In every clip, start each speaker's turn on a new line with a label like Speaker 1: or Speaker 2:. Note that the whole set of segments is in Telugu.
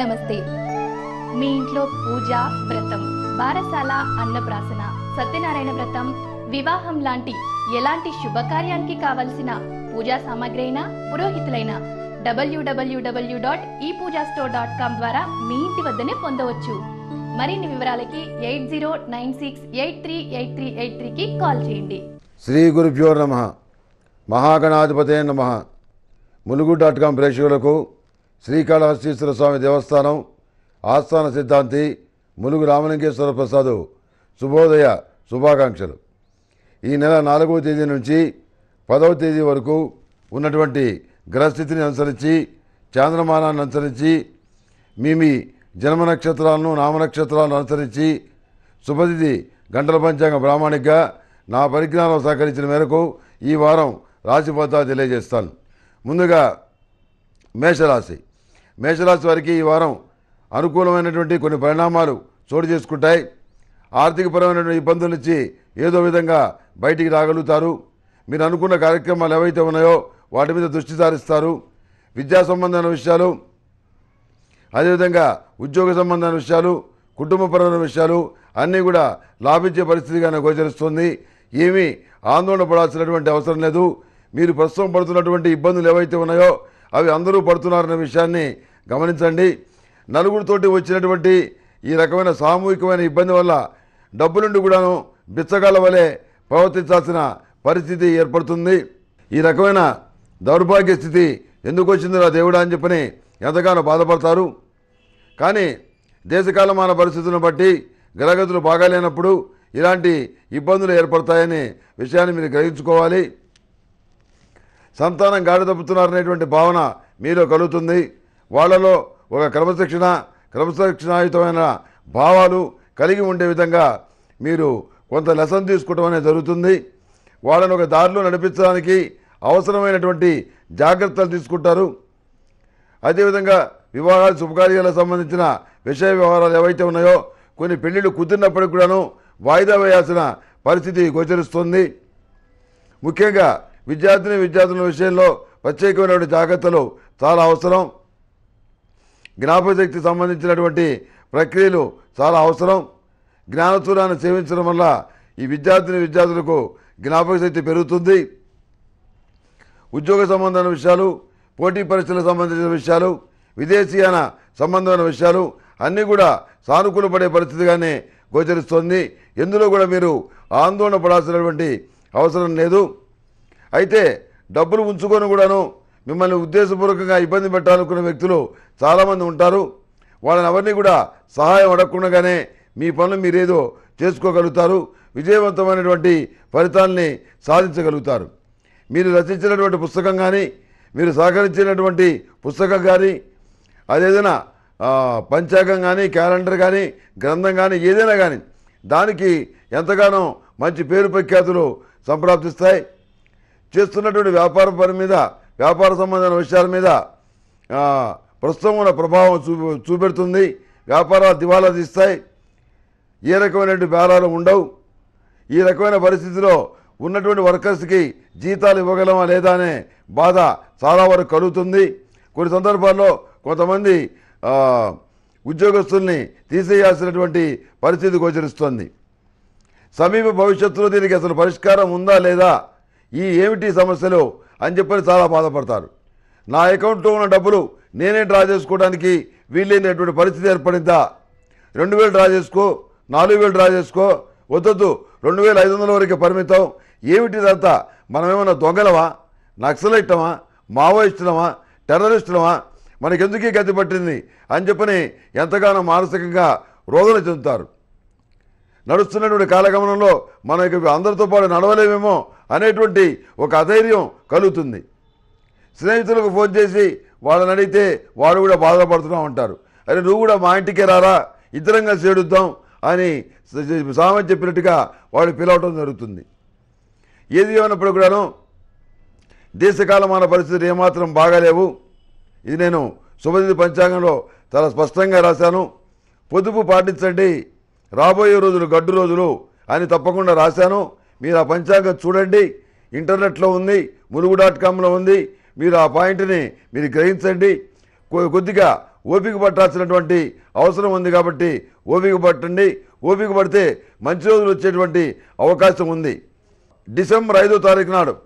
Speaker 1: నమస్తే. మీ ఇంట్లో పూజ వ్రతం బారసాల అన్నప్రాసన సత్యనారాయణ వ్రతం వివాహం లాంటి ఎలాంటి శుభకార్యానికి కావలసిన పూజా సామాగ్రి అయినా పురోహితులైన డబ్ల్యూడబ్ల్యూడబ్ల్యూ డాట్ ఈ పూజా స్టోర్ డాట్ కామ్ ద్వారా మీ ఇంటి వద్దనే పొందవచ్చు. మరిన్ని వివరాలకి eight zero nine six eight three eight three eight త్రీకి కాల్ చేయండి.
Speaker 2: శ్రీ గురుభ్యో నమ. మహాగణాధిపతే నమ. ములుగు డాట్ కాం ప్రేక్షకులకు శ్రీకాళహస్తీశ్వర స్వామి దేవస్థానం ఆస్థాన సిద్ధాంతి ములుగు రామలింగేశ్వర ప్రసాద్ శుభోదయ శుభాకాంక్షలు. ఈ నెల నాలుగవ తేదీ నుంచి పదవ తేదీ వరకు ఉన్నటువంటి గ్రహస్థితిని అనుసరించి చాంద్రమానాన్ని అనుసరించి మీ మీ జన్మ నక్షత్రాలను నామనక్షత్రాలను అనుసరించి శుభతిథి గంటల పంచాంగ ప్రామాణికగా నా పరిజ్ఞానం సహకరించిన మేరకు ఈ వారం రాశి ఫలితాలు తెలియజేస్తాను. ముందుగా మేషరాశి. మేషరాశి వారికి ఈ వారం అనుకూలమైనటువంటి కొన్ని పరిణామాలు చోటు చేసుకుంటాయి. ఆర్థికపరమైనటువంటి ఇబ్బందుల నుంచి ఏదో విధంగా బయటికి రాగలుగుతారు. మీరు అనుకున్న కార్యక్రమాలు ఏవైతే ఉన్నాయో వాటి మీద దృష్టి సారిస్తారు. విద్యా సంబంధమైన విషయాలు అదేవిధంగా ఉద్యోగ సంబంధమైన విషయాలు కుటుంబపరమైన విషయాలు అన్నీ కూడా లాభించే పరిస్థితిగానే గోచరిస్తుంది. ఏమీ ఆందోళన పడాల్సినటువంటి అవసరం లేదు. మీరు ప్రస్తుతం పడుతున్నటువంటి ఇబ్బందులు ఏవైతే ఉన్నాయో అవి అందరూ పడుతున్నారనే విషయాన్ని గమనించండి. నలుగురితోటి వచ్చినటువంటి ఈ రకమైన సామూహికమైన ఇబ్బంది వల్ల డబ్బు నుండి కూడాను బిచ్చగాళ్ళ వలె ప్రవర్తించాల్సిన పరిస్థితి ఏర్పడుతుంది. ఈ రకమైన దౌర్భాగ్య స్థితి ఎందుకు వచ్చిందిరా దేవుడా అని చెప్పని ఎంతగానో బాధపడతారు. కానీ దేశకాలమాన పరిస్థితులను బట్టి గ్రహగతులు బాగాలేనప్పుడు ఇలాంటి ఇబ్బందులు ఏర్పడతాయనే విషయాన్ని మీరు గ్రహించుకోవాలి. సంతానం గాడి తప్పుతున్నారనేటువంటి భావన మీలో కలుగుతుంది. వాళ్ళలో ఒక క్రమశిక్షణ క్రమశిక్షణాయుతమైన భావాలు కలిగి ఉండే విధంగా మీరు కొంత లెసన్ తీసుకోవడం అనేది జరుగుతుంది. వాళ్ళని ఒక దారిలో నడిపించడానికి అవసరమైనటువంటి జాగ్రత్తలు తీసుకుంటారు. అదేవిధంగా వివాహాలు శుభకార్యాలకు సంబంధించిన విషయ వ్యవహారాలు ఏవైతే ఉన్నాయో కొన్ని పెళ్ళిళ్ళు కుదిరినప్పటికి కూడాను వాయిదా వేయాల్సిన పరిస్థితి గోచరిస్తుంది. ముఖ్యంగా విద్యార్థిని విద్యార్థుల విషయంలో ప్రత్యేకమైనటువంటి జాగ్రత్తలు చాలా అవసరం. జ్ఞాపశక్తి సంబంధించినటువంటి ప్రక్రియలు చాలా అవసరం. జ్ఞానచూరాన్ని సేవించడం వల్ల ఈ విద్యార్థిని విద్యార్థులకు జ్ఞాపకశక్తి పెరుగుతుంది. ఉద్యోగ సంబంధమైన విషయాలు పోటీ పరీక్షలకు సంబంధించిన విషయాలు విదేశీయాన సంబంధమైన విషయాలు అన్నీ కూడా సానుకూలపడే పరిస్థితిగానే గోచరిస్తోంది. ఎందులో కూడా మీరు ఆందోళన పడాల్సినటువంటి అవసరం లేదు. అయితే డబ్బులు ఉంచుకొని కూడాను మిమ్మల్ని ఉద్దేశపూర్వకంగా ఇబ్బంది పెట్టాలనుకున్న వ్యక్తులు చాలామంది ఉంటారు. వాళ్ళని ఎవరిని కూడా సహాయం అడగకుండానే మీ పనులు మీరేదో చేసుకోగలుగుతారు. విజయవంతమైనటువంటి ఫలితాల్ని సాధించగలుగుతారు. మీరు రచించినటువంటి పుస్తకం కానీ మీరు సహకరించినటువంటి పుస్తకం కానీ అదేదైనా పంచాంగం కానీ క్యాలెండర్ కానీ గ్రంథం కానీ ఏదైనా కానీ దానికి ఎంతగానో మంచి పేరు ప్రఖ్యాతులు సంప్రాప్తిస్తాయి. చేస్తున్నటువంటి వ్యాపార పని మీద వ్యాపార సంబంధమైన విషయాల మీద ప్రస్తుతం ఉన్న ప్రభావం చూపె చూపెడుతుంది. వ్యాపారాలు దివాలా తీస్తాయి. ఏ రకమైనటువంటి బేరాలు ఉండవు. ఈ రకమైన పరిస్థితిలో ఉన్నటువంటి వర్కర్స్కి జీతాలు ఇవ్వగలమా లేదా అనే బాధ చాలా వరకు కలుగుతుంది. కొన్ని సందర్భాల్లో కొంతమంది ఉద్యోగస్తుల్ని తీసేయాల్సినటువంటి పరిస్థితి గోచరిస్తుంది. సమీప భవిష్యత్తులో దీనికి అసలు పరిష్కారం ఉందా లేదా ఈ ఏమిటి సమస్యలు అని చెప్పని చాలా బాధపడతారు. నా అకౌంట్లో ఉన్న డబ్బులు నేనే డ్రా చేసుకోవడానికి వీలైనటువంటి పరిస్థితి ఏర్పడిందా? రెండు వేలు డ్రా చేసుకో నాలుగు వేలు డ్రా చేసుకో వద్దొద్దు రెండు వేల ఐదు వందల వరకు పరిమితం. ఏమిటి ఇదంతా? మనమేమన్నా దొంగలమా? నక్సలైట్టమా మావోయిస్టులమా? టెర్రరిస్టులమా? మనకెందుకీ గతి పట్టింది? అని చెప్పని ఎంతగానో మానసికంగా రోదన చెందుతారు. నడుస్తున్నటువంటి కాలగమనంలో మనం ఇక అందరితో పాటు నడవలేమేమో అనేటువంటి ఒక అధైర్యం కలుగుతుంది. స్నేహితులకు ఫోన్ చేసి వాళ్ళని అడిగితే వాడు కూడా బాధపడుతూ ఉంటారు. అరే నువ్వు కూడా మా ఇంటికే రారా? ఇద్దరం కలిసి ఏడుద్దాం అని సామెత చెప్పినట్టుగా వాడు పిలవటం జరుగుతుంది. ఏది ఏమైనప్పుడు కూడాను దేశకాలమాన పరిస్థితులు ఏమాత్రం బాగాలేవు. ఇది నేను శుభదిది పంచాంగంలో చాలా స్పష్టంగా రాశాను. పొదుపు పాటించండి. రాబోయే రోజులు గడ్డు రోజులు అని తప్పకుండా రాశాను. మీరు ఆ పంచాంగం చూడండి. ఇంటర్నెట్లో ఉంది ములుగు డాట్ కామ్లో ఉంది. మీరు ఆ పాయింట్ని మీరు గ్రహించండి. కొ- కొద్దిగా ఓపిక పట్టాల్సినటువంటి అవసరం ఉంది కాబట్టి ఓపిక పట్టండి. ఓపిక పడితే మంచి రోజులు వచ్చేటువంటి అవకాశం ఉంది. డిసెంబర్ ఐదో తారీఖు నాడు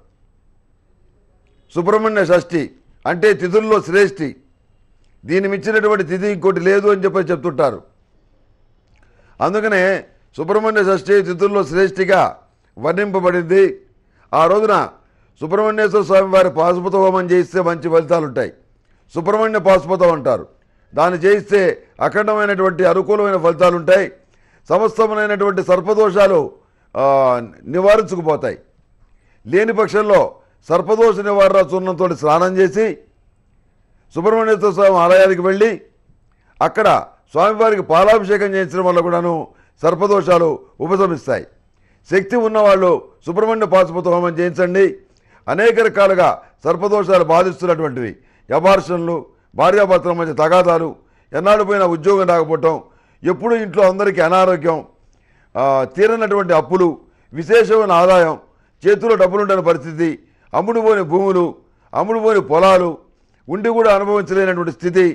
Speaker 2: సుబ్రహ్మణ్య షష్ఠి అంటే తిథుల్లో శ్రేష్ఠి. దీని మించినటువంటి తిథి ఇంకోటి లేదు అని చెప్పి చెప్తుంటారు. అందుకనే సుబ్రహ్మణ్య షష్ఠి తిథుల్లో శ్రేష్ఠిగా వర్ణింపబడింది. ఆ రోజున సుబ్రహ్మణ్యేశ్వర స్వామి వారి పాశుపత హోమం చేయిస్తే మంచి ఫలితాలు ఉంటాయి సుబ్రహ్మణ్య పాశుపతం అంటారు. దాన్ని చేయిస్తే అఖండమైనటువంటి అనుకూలమైన ఫలితాలు ఉంటాయి సమస్తమైనటువంటి సర్పదోషాలు నివారించుకుపోతాయి. లేని పక్షంలో సర్పదోష నివారణ చూర్ణంతో స్నానం చేసి సుబ్రహ్మణ్యేశ్వర స్వామి ఆలయానికి వెళ్ళి అక్కడ స్వామివారికి పాలాభిషేకం చేయించడం వల్ల కూడాను సర్పదోషాలు ఉపశమిస్తాయి. శక్తి ఉన్నవాళ్ళు సుబ్రహ్మణ్య పాశుపత హోమం చేయించండి. అనేక రకాలుగా సర్పదోషాలు బాధిస్తున్నటువంటివి. యభార్షణలు భార్యాభర్తల మధ్య తగాదాలు ఎన్నాళ్ళు పోయినా ఉద్యోగం రాకపోవటం ఎప్పుడు ఇంట్లో అందరికీ అనారోగ్యం తీరనటువంటి అప్పులు విశేషమైన ఆదాయం చేతిలో డబ్బులుండని పరిస్థితి అమ్ముడుపోని భూములు అమ్ముడుపోని పొలాలు ఉండి కూడా అనుభవించలేనటువంటి స్థితి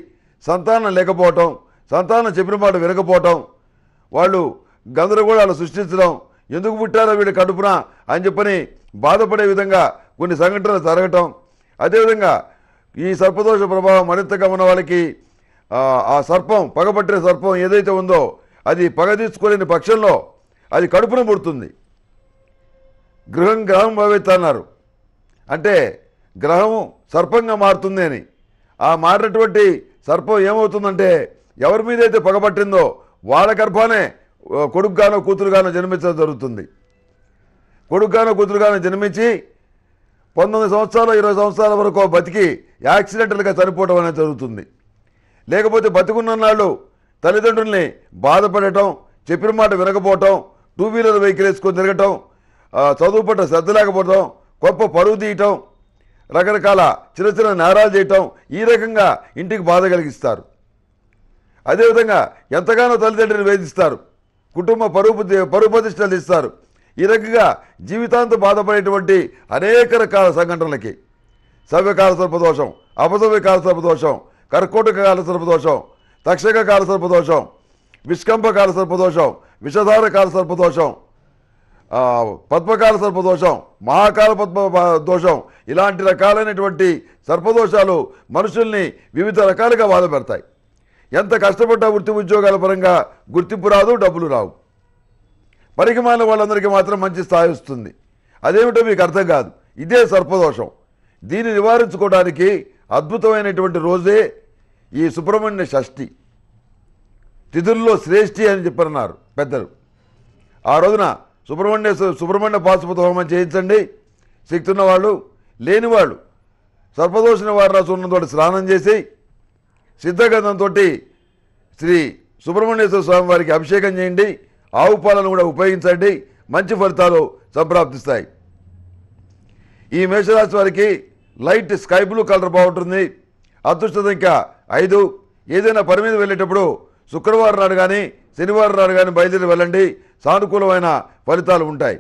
Speaker 2: సంతానం లేకపోవటం సంతానం చెప్పిన మాట వినకపోవటం వాళ్ళు గందరగోళాలు సృష్టించడం ఎందుకు పుట్టారో వీడి కడుపున అని చెప్పని బాధపడే విధంగా కొన్ని సంఘటనలు జరగటం. అదేవిధంగా ఈ సర్పదోష ప్రభావం మరింతగా ఉన్న వాళ్ళకి ఆ, సర్పం పగబట్టిన సర్పం ఏదైతే ఉందో అది పగ తీసుకోలేని పక్షంలో అది కడుపున పుడుతుంది గృహం గ్రహం భవిత అన్నారు అంటే గ్రహం సర్పంగా మారుతుంది అని. ఆ మారినటువంటి సర్పం ఏమవుతుందంటే ఎవరి మీద అయితే పగబట్టిందో వాళ్ళ గర్భానే కొడుకుగానో కూతురుగానో జన్మించడం జరుగుతుంది. కొడుకుగానో కూతురుగానో జన్మించి పంతొమ్మిది సంవత్సరాలు ఇరవై సంవత్సరాల వరకు బతికి యాక్సిడెంటల్గా చనిపోవడం అనేది జరుగుతుంది. లేకపోతే బతికున్న నాళ్ళు తల్లిదండ్రుల్ని బాధపడటం చెప్పిన మాట వినకపోవటం టూ వీలర్ వెహికల్ వేసుకొని తిరగటం చదువు పట్ల శ్రద్ధ లేకపోవడం గొప్ప పరువు తీయటం రకరకాల చిన్న చిన్న నేరాలు చేయటం ఈ రకంగా ఇంటికి బాధ కలిగిస్తారు. అదేవిధంగా ఎంతగానో తల్లిదండ్రులు వేధిస్తారు. కుటుంబ పరుపు ప్రతి- పరువు ప్రతిష్టలు ఇస్తారు. ఈ రకంగా జీవితాంతం బాధపడేటువంటి అనేక రకాల సంఘటనలకి. సవ్యకాల సర్పదోషం అపసవ్యకాల సర్పదోషం కర్కోటక కాల సర్పదోషం తక్షక కాల సర్పదోషం విష్కంభ కాల సర్పదోషం విషధార కాల సర్పదోషం ఆ, పద్మకాల సర్పదోషం మహాకాల పద్మ దోషం ఇలాంటి రకాలైనటువంటి సర్పదోషాలు మనుషుల్ని వివిధ రకాలుగా బాధ పెడతాయి. ఎంత కష్టపడ్డా వృత్తి ఉద్యోగాల పరంగా గుర్తింపు రాదు డబ్బులు రావు. పరిగమాల వాళ్ళందరికీ మాత్రం మంచి స్థాయి వస్తుంది. అదేమిటో మీకు అర్థం కాదు. ఇదే సర్పదోషం. దీన్ని నివారించుకోవడానికి అద్భుతమైనటువంటి రోజే ఈ సుబ్రహ్మణ్య షష్ఠి. తిథుల్లో శ్రేష్ఠి అని చెప్పన్నారు పెద్దలు. ఆ రోజున సుబ్రహ్మణ్య సుబ్రహ్మణ్య పాశుపత హోమం చేయించండి. శక్తి ఉన్నవాళ్ళు లేనివాళ్ళు సర్పదోష నివారణ చూర్ణంతో స్నానం చేసి సిద్ధగంధంతో శ్రీ సుబ్రహ్మణ్యేశ్వర స్వామి వారికి అభిషేకం చేయండి. ఆవు పాలను కూడా ఉపయోగించండి. మంచి ఫలితాలు సంప్రాప్తిస్తాయి. ఈ మేషరాశి వారికి లైట్ స్కై బ్లూ కలర్ బాగుంటుంది. అదృష్ట సంఖ్య ఐదు. ఏదైనా పని మీద వెళ్ళేటప్పుడు శుక్రవారం నాడు కానీ శనివారం నాడు కానీ బయలుదేరి వెళ్ళండి. సానుకూలమైన ఫలితాలు ఉంటాయి.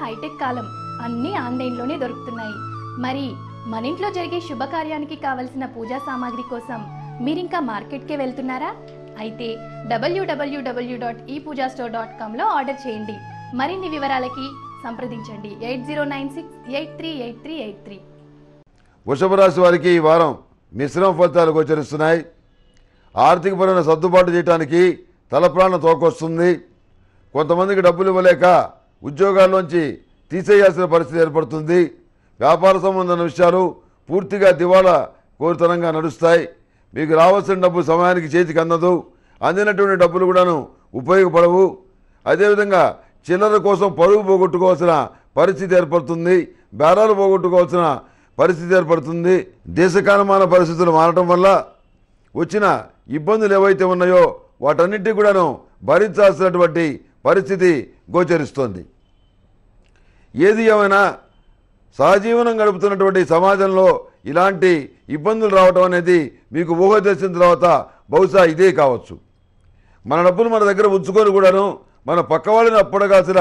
Speaker 1: హైటెక్ కాలం అన్నీ ఆన్లైన్లోనే దొరుకుతున్నాయి. మరి మన ఇంట్లో జరిగే శుభకార్యానికి కావలసిన పూజా సామాగ్రి కోసం మీరింకా మార్కెట్కే వెళ్తున్నారా? అయితే డబ్ల్యూడబ్ల్యూడబ్ల్యూ dot e Pooja store dot కామ్లో order చేయండి. మరిన్ని వివరాలకి సంప్రదించండి. Eight zero nine six eight three eight three eight three.
Speaker 2: వృషభ రాశి వారికి ఈ వారం మిశ్రమ ఫలితాలు గోచరిస్తున్నాయి. ఆర్థికపరమైన సర్దుబాటు చేయడానికి తలప్రాణ తోకొస్తుంది. కొంతమందికి డబ్బులు ఇవ్వలేక ఉద్యోగాల్లోంచి తీసేయాల్సిన పరిస్థితి ఏర్పడుతుంది. వ్యాపార సంబంధమైన విషయాలు పూర్తిగా దివాళా కోరితనంగా నడుస్తాయి. మీకు రావాల్సిన డబ్బు సమయానికి చేతికి అందదు. అందినటువంటి డబ్బులు కూడాను ఉపయోగపడవు. అదేవిధంగా చిల్లర కోసం పరువు పోగొట్టుకోవాల్సిన పరిస్థితి ఏర్పడుతుంది. బేరాలు పోగొట్టుకోవాల్సిన పరిస్థితి ఏర్పడుతుంది. దేశకాలమాన పరిస్థితులు మారటం వల్ల వచ్చిన ఇబ్బందులు ఏవైతే ఉన్నాయో వాటన్నిటి కూడాను భరించాల్సినటువంటి పరిస్థితి గోచరిస్తోంది. ఏది ఏమైనా సహజీవనం గడుపుతున్నటువంటి సమాజంలో ఇలాంటి ఇబ్బందులు రావటం అనేది మీకు ఊహ తెలిసిన తర్వాత బహుశా ఇదే కావచ్చు. మన డబ్బులు మన దగ్గర ఉంచుకొని కూడాను మన పక్క వాళ్ళని అప్పడగాల్సిన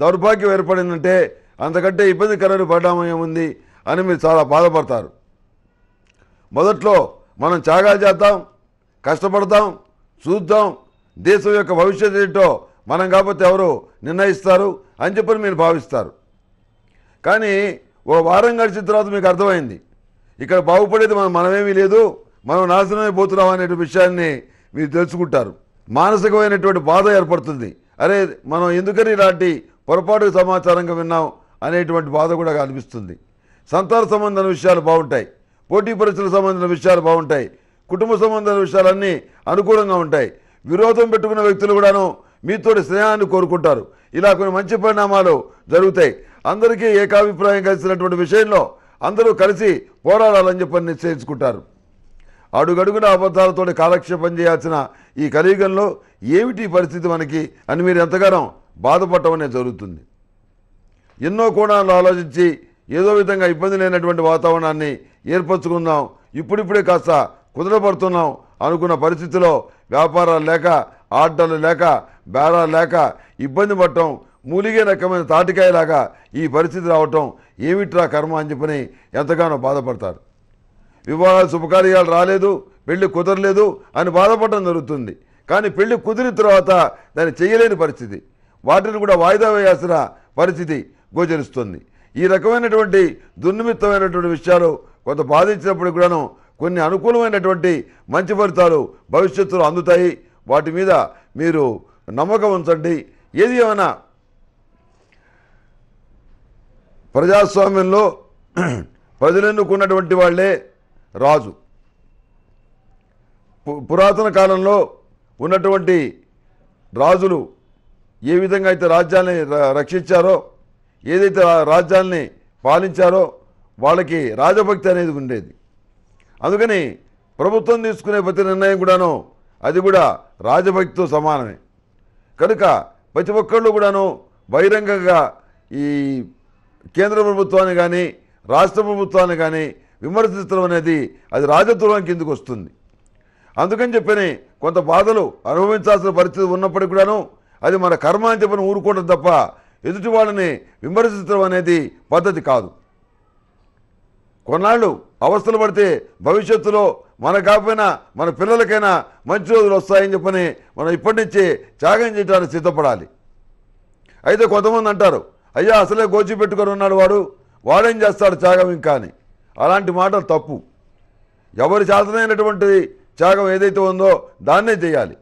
Speaker 2: దౌర్భాగ్యం ఏర్పడిందంటే అంతకంటే ఇబ్బందికరమైన పరిణామం అని మీరు చాలా బాధపడతారు. మొదట్లో మనం త్యాగాలు చేద్దాం కష్టపడతాం చూద్దాం దేశం యొక్క భవిష్యత్తు ఏంటో మనం కాకపోతే ఎవరు నిర్ణయిస్తారు అని చెప్పని మీరు భావిస్తారు. కానీ ఓ వారం గడిచిన తర్వాత మీకు అర్థమైంది. ఇక్కడ బాగుపడేది మనం మనమేమీ లేదు మనం నాశనమైపోతున్నాం అనే విషయాన్ని మీరు తెలుసుకుంటారు. మానసికమైనటువంటి బాధ ఏర్పడుతుంది. అరే మనం ఎందుకని ఇలాంటి పొరపాటు సమాచారంగా విన్నాం అనేటువంటి బాధ కూడా అనిపిస్తుంది సంతాన సంబంధం విషయాలు బాగుంటాయి. పోటీ పరిస్థితుల సంబంధించిన విషయాలు బాగుంటాయి. కుటుంబ సంబంధాల విషయాలన్నీ అనుకూలంగా ఉంటాయి. విరోధం పెట్టుకున్న వ్యక్తులు కూడాను మీతోటి స్నేహాన్ని కోరుకుంటారు. ఇలా కొన్ని మంచి పరిణామాలు జరుగుతాయి. అందరికీ ఏకాభిప్రాయం కలిసినటువంటి విషయంలో అందరూ కలిసి పోరాడాలని చెప్పని నిశ్చయించుకుంటారు. అడుగడుగున అబద్ధాలతో కాలక్షేపం చేయాల్సిన ఈ కలియుగంలో ఏమిటి పరిస్థితి మనకి అని మీరు ఎంతగానో బాధపడటం అనేది జరుగుతుంది. ఎన్నో కోణాలు ఆలోచించి ఏదో విధంగా ఇబ్బంది లేనటువంటి వాతావరణాన్ని ఏర్పరచుకుందాం ఇప్పుడిప్పుడే కాస్త కుదరపడుతున్నాం అనుకున్న పరిస్థితిలో వ్యాపారాలు లేక ఆర్డర్లు లేక బేరాలు లేక ఇబ్బంది పడటం మూలిగే రకమైన తాటికాయలాగా ఈ పరిస్థితి రావటం ఏమిట్రా కర్మ అని చెప్పని ఎంతగానో బాధపడతారు. వివాహాలు శుభకార్యాలు రాలేదు పెళ్ళి కుదరలేదు అని బాధపడటం జరుగుతుంది. కానీ పెళ్ళి కుదిరిన తర్వాత దాన్ని చేయలేని పరిస్థితి. వాటిని కూడా వాయిదా వేయాల్సిన పరిస్థితి గోచరిస్తుంది. ఈ రకమైనటువంటి దుర్నిమిత్తమైనటువంటి విషయాలు కొంత బాధించినప్పుడు కూడాను కొన్ని అనుకూలమైనటువంటి మంచి ఫలితాలు భవిష్యత్తులో అందుతాయి. వాటి మీద మీరు నమ్మకం ఉంచండి. ఏది ఏమైనా ప్రజాస్వామ్యంలో ప్రజలెన్నుకున్నటువంటి వాళ్ళే రాజు. పురాతన కాలంలో ఉన్నటువంటి రాజులు ఏ విధంగా అయితే రాజ్యాన్ని ర- రక్షించారో ఏదైతే రాజ్యాల్ని పాలించారో వాళ్ళకి రాజభక్తి అనేది ఉండేది. అందుకని ప్రభుత్వం తీసుకునే ప్రతి నిర్ణయం కూడాను అది కూడా రాజభక్తితో సమానమే. కనుక ప్రతి ఒక్కళ్ళు కూడాను బహిరంగంగా ఈ కేంద్ర ప్రభుత్వాన్ని కానీ రాష్ట్ర ప్రభుత్వాన్ని కానీ విమర్శించడం అనేది అది రాజద్రోహం కిందకు వస్తుంది. అందుకని చెప్పని కొంత బాధలు అనుభవించాల్సిన పరిస్థితి ఉన్నప్పటికీ కూడాను అది మన కర్మ అని చెప్పని ఊరుకోవడం తప్ప ఎదుటి వాళ్ళని విమర్శించడం అనేది పద్ధతి కాదు. కొన్నాళ్ళు అవస్థలు పడితే భవిష్యత్తులో మన కాకపోయినా మన పిల్లలకైనా మంచి రోజులు వస్తాయని చెప్పని మనం ఇప్పటి నుంచే త్యాగం చేయడానికి సిద్ధపడాలి. అయితే కొంతమంది అంటారు అయ్యా అసలే గోచి పెట్టుకొని ఉన్నాడు వాడు. వాడేం చేస్తాడు త్యాగం ఇంకా అని. అలాంటి మాటలు తప్పు. ఎవరి చేతనైనటువంటి త్యాగం ఏదైతే ఉందో దాన్నే చేయాలి.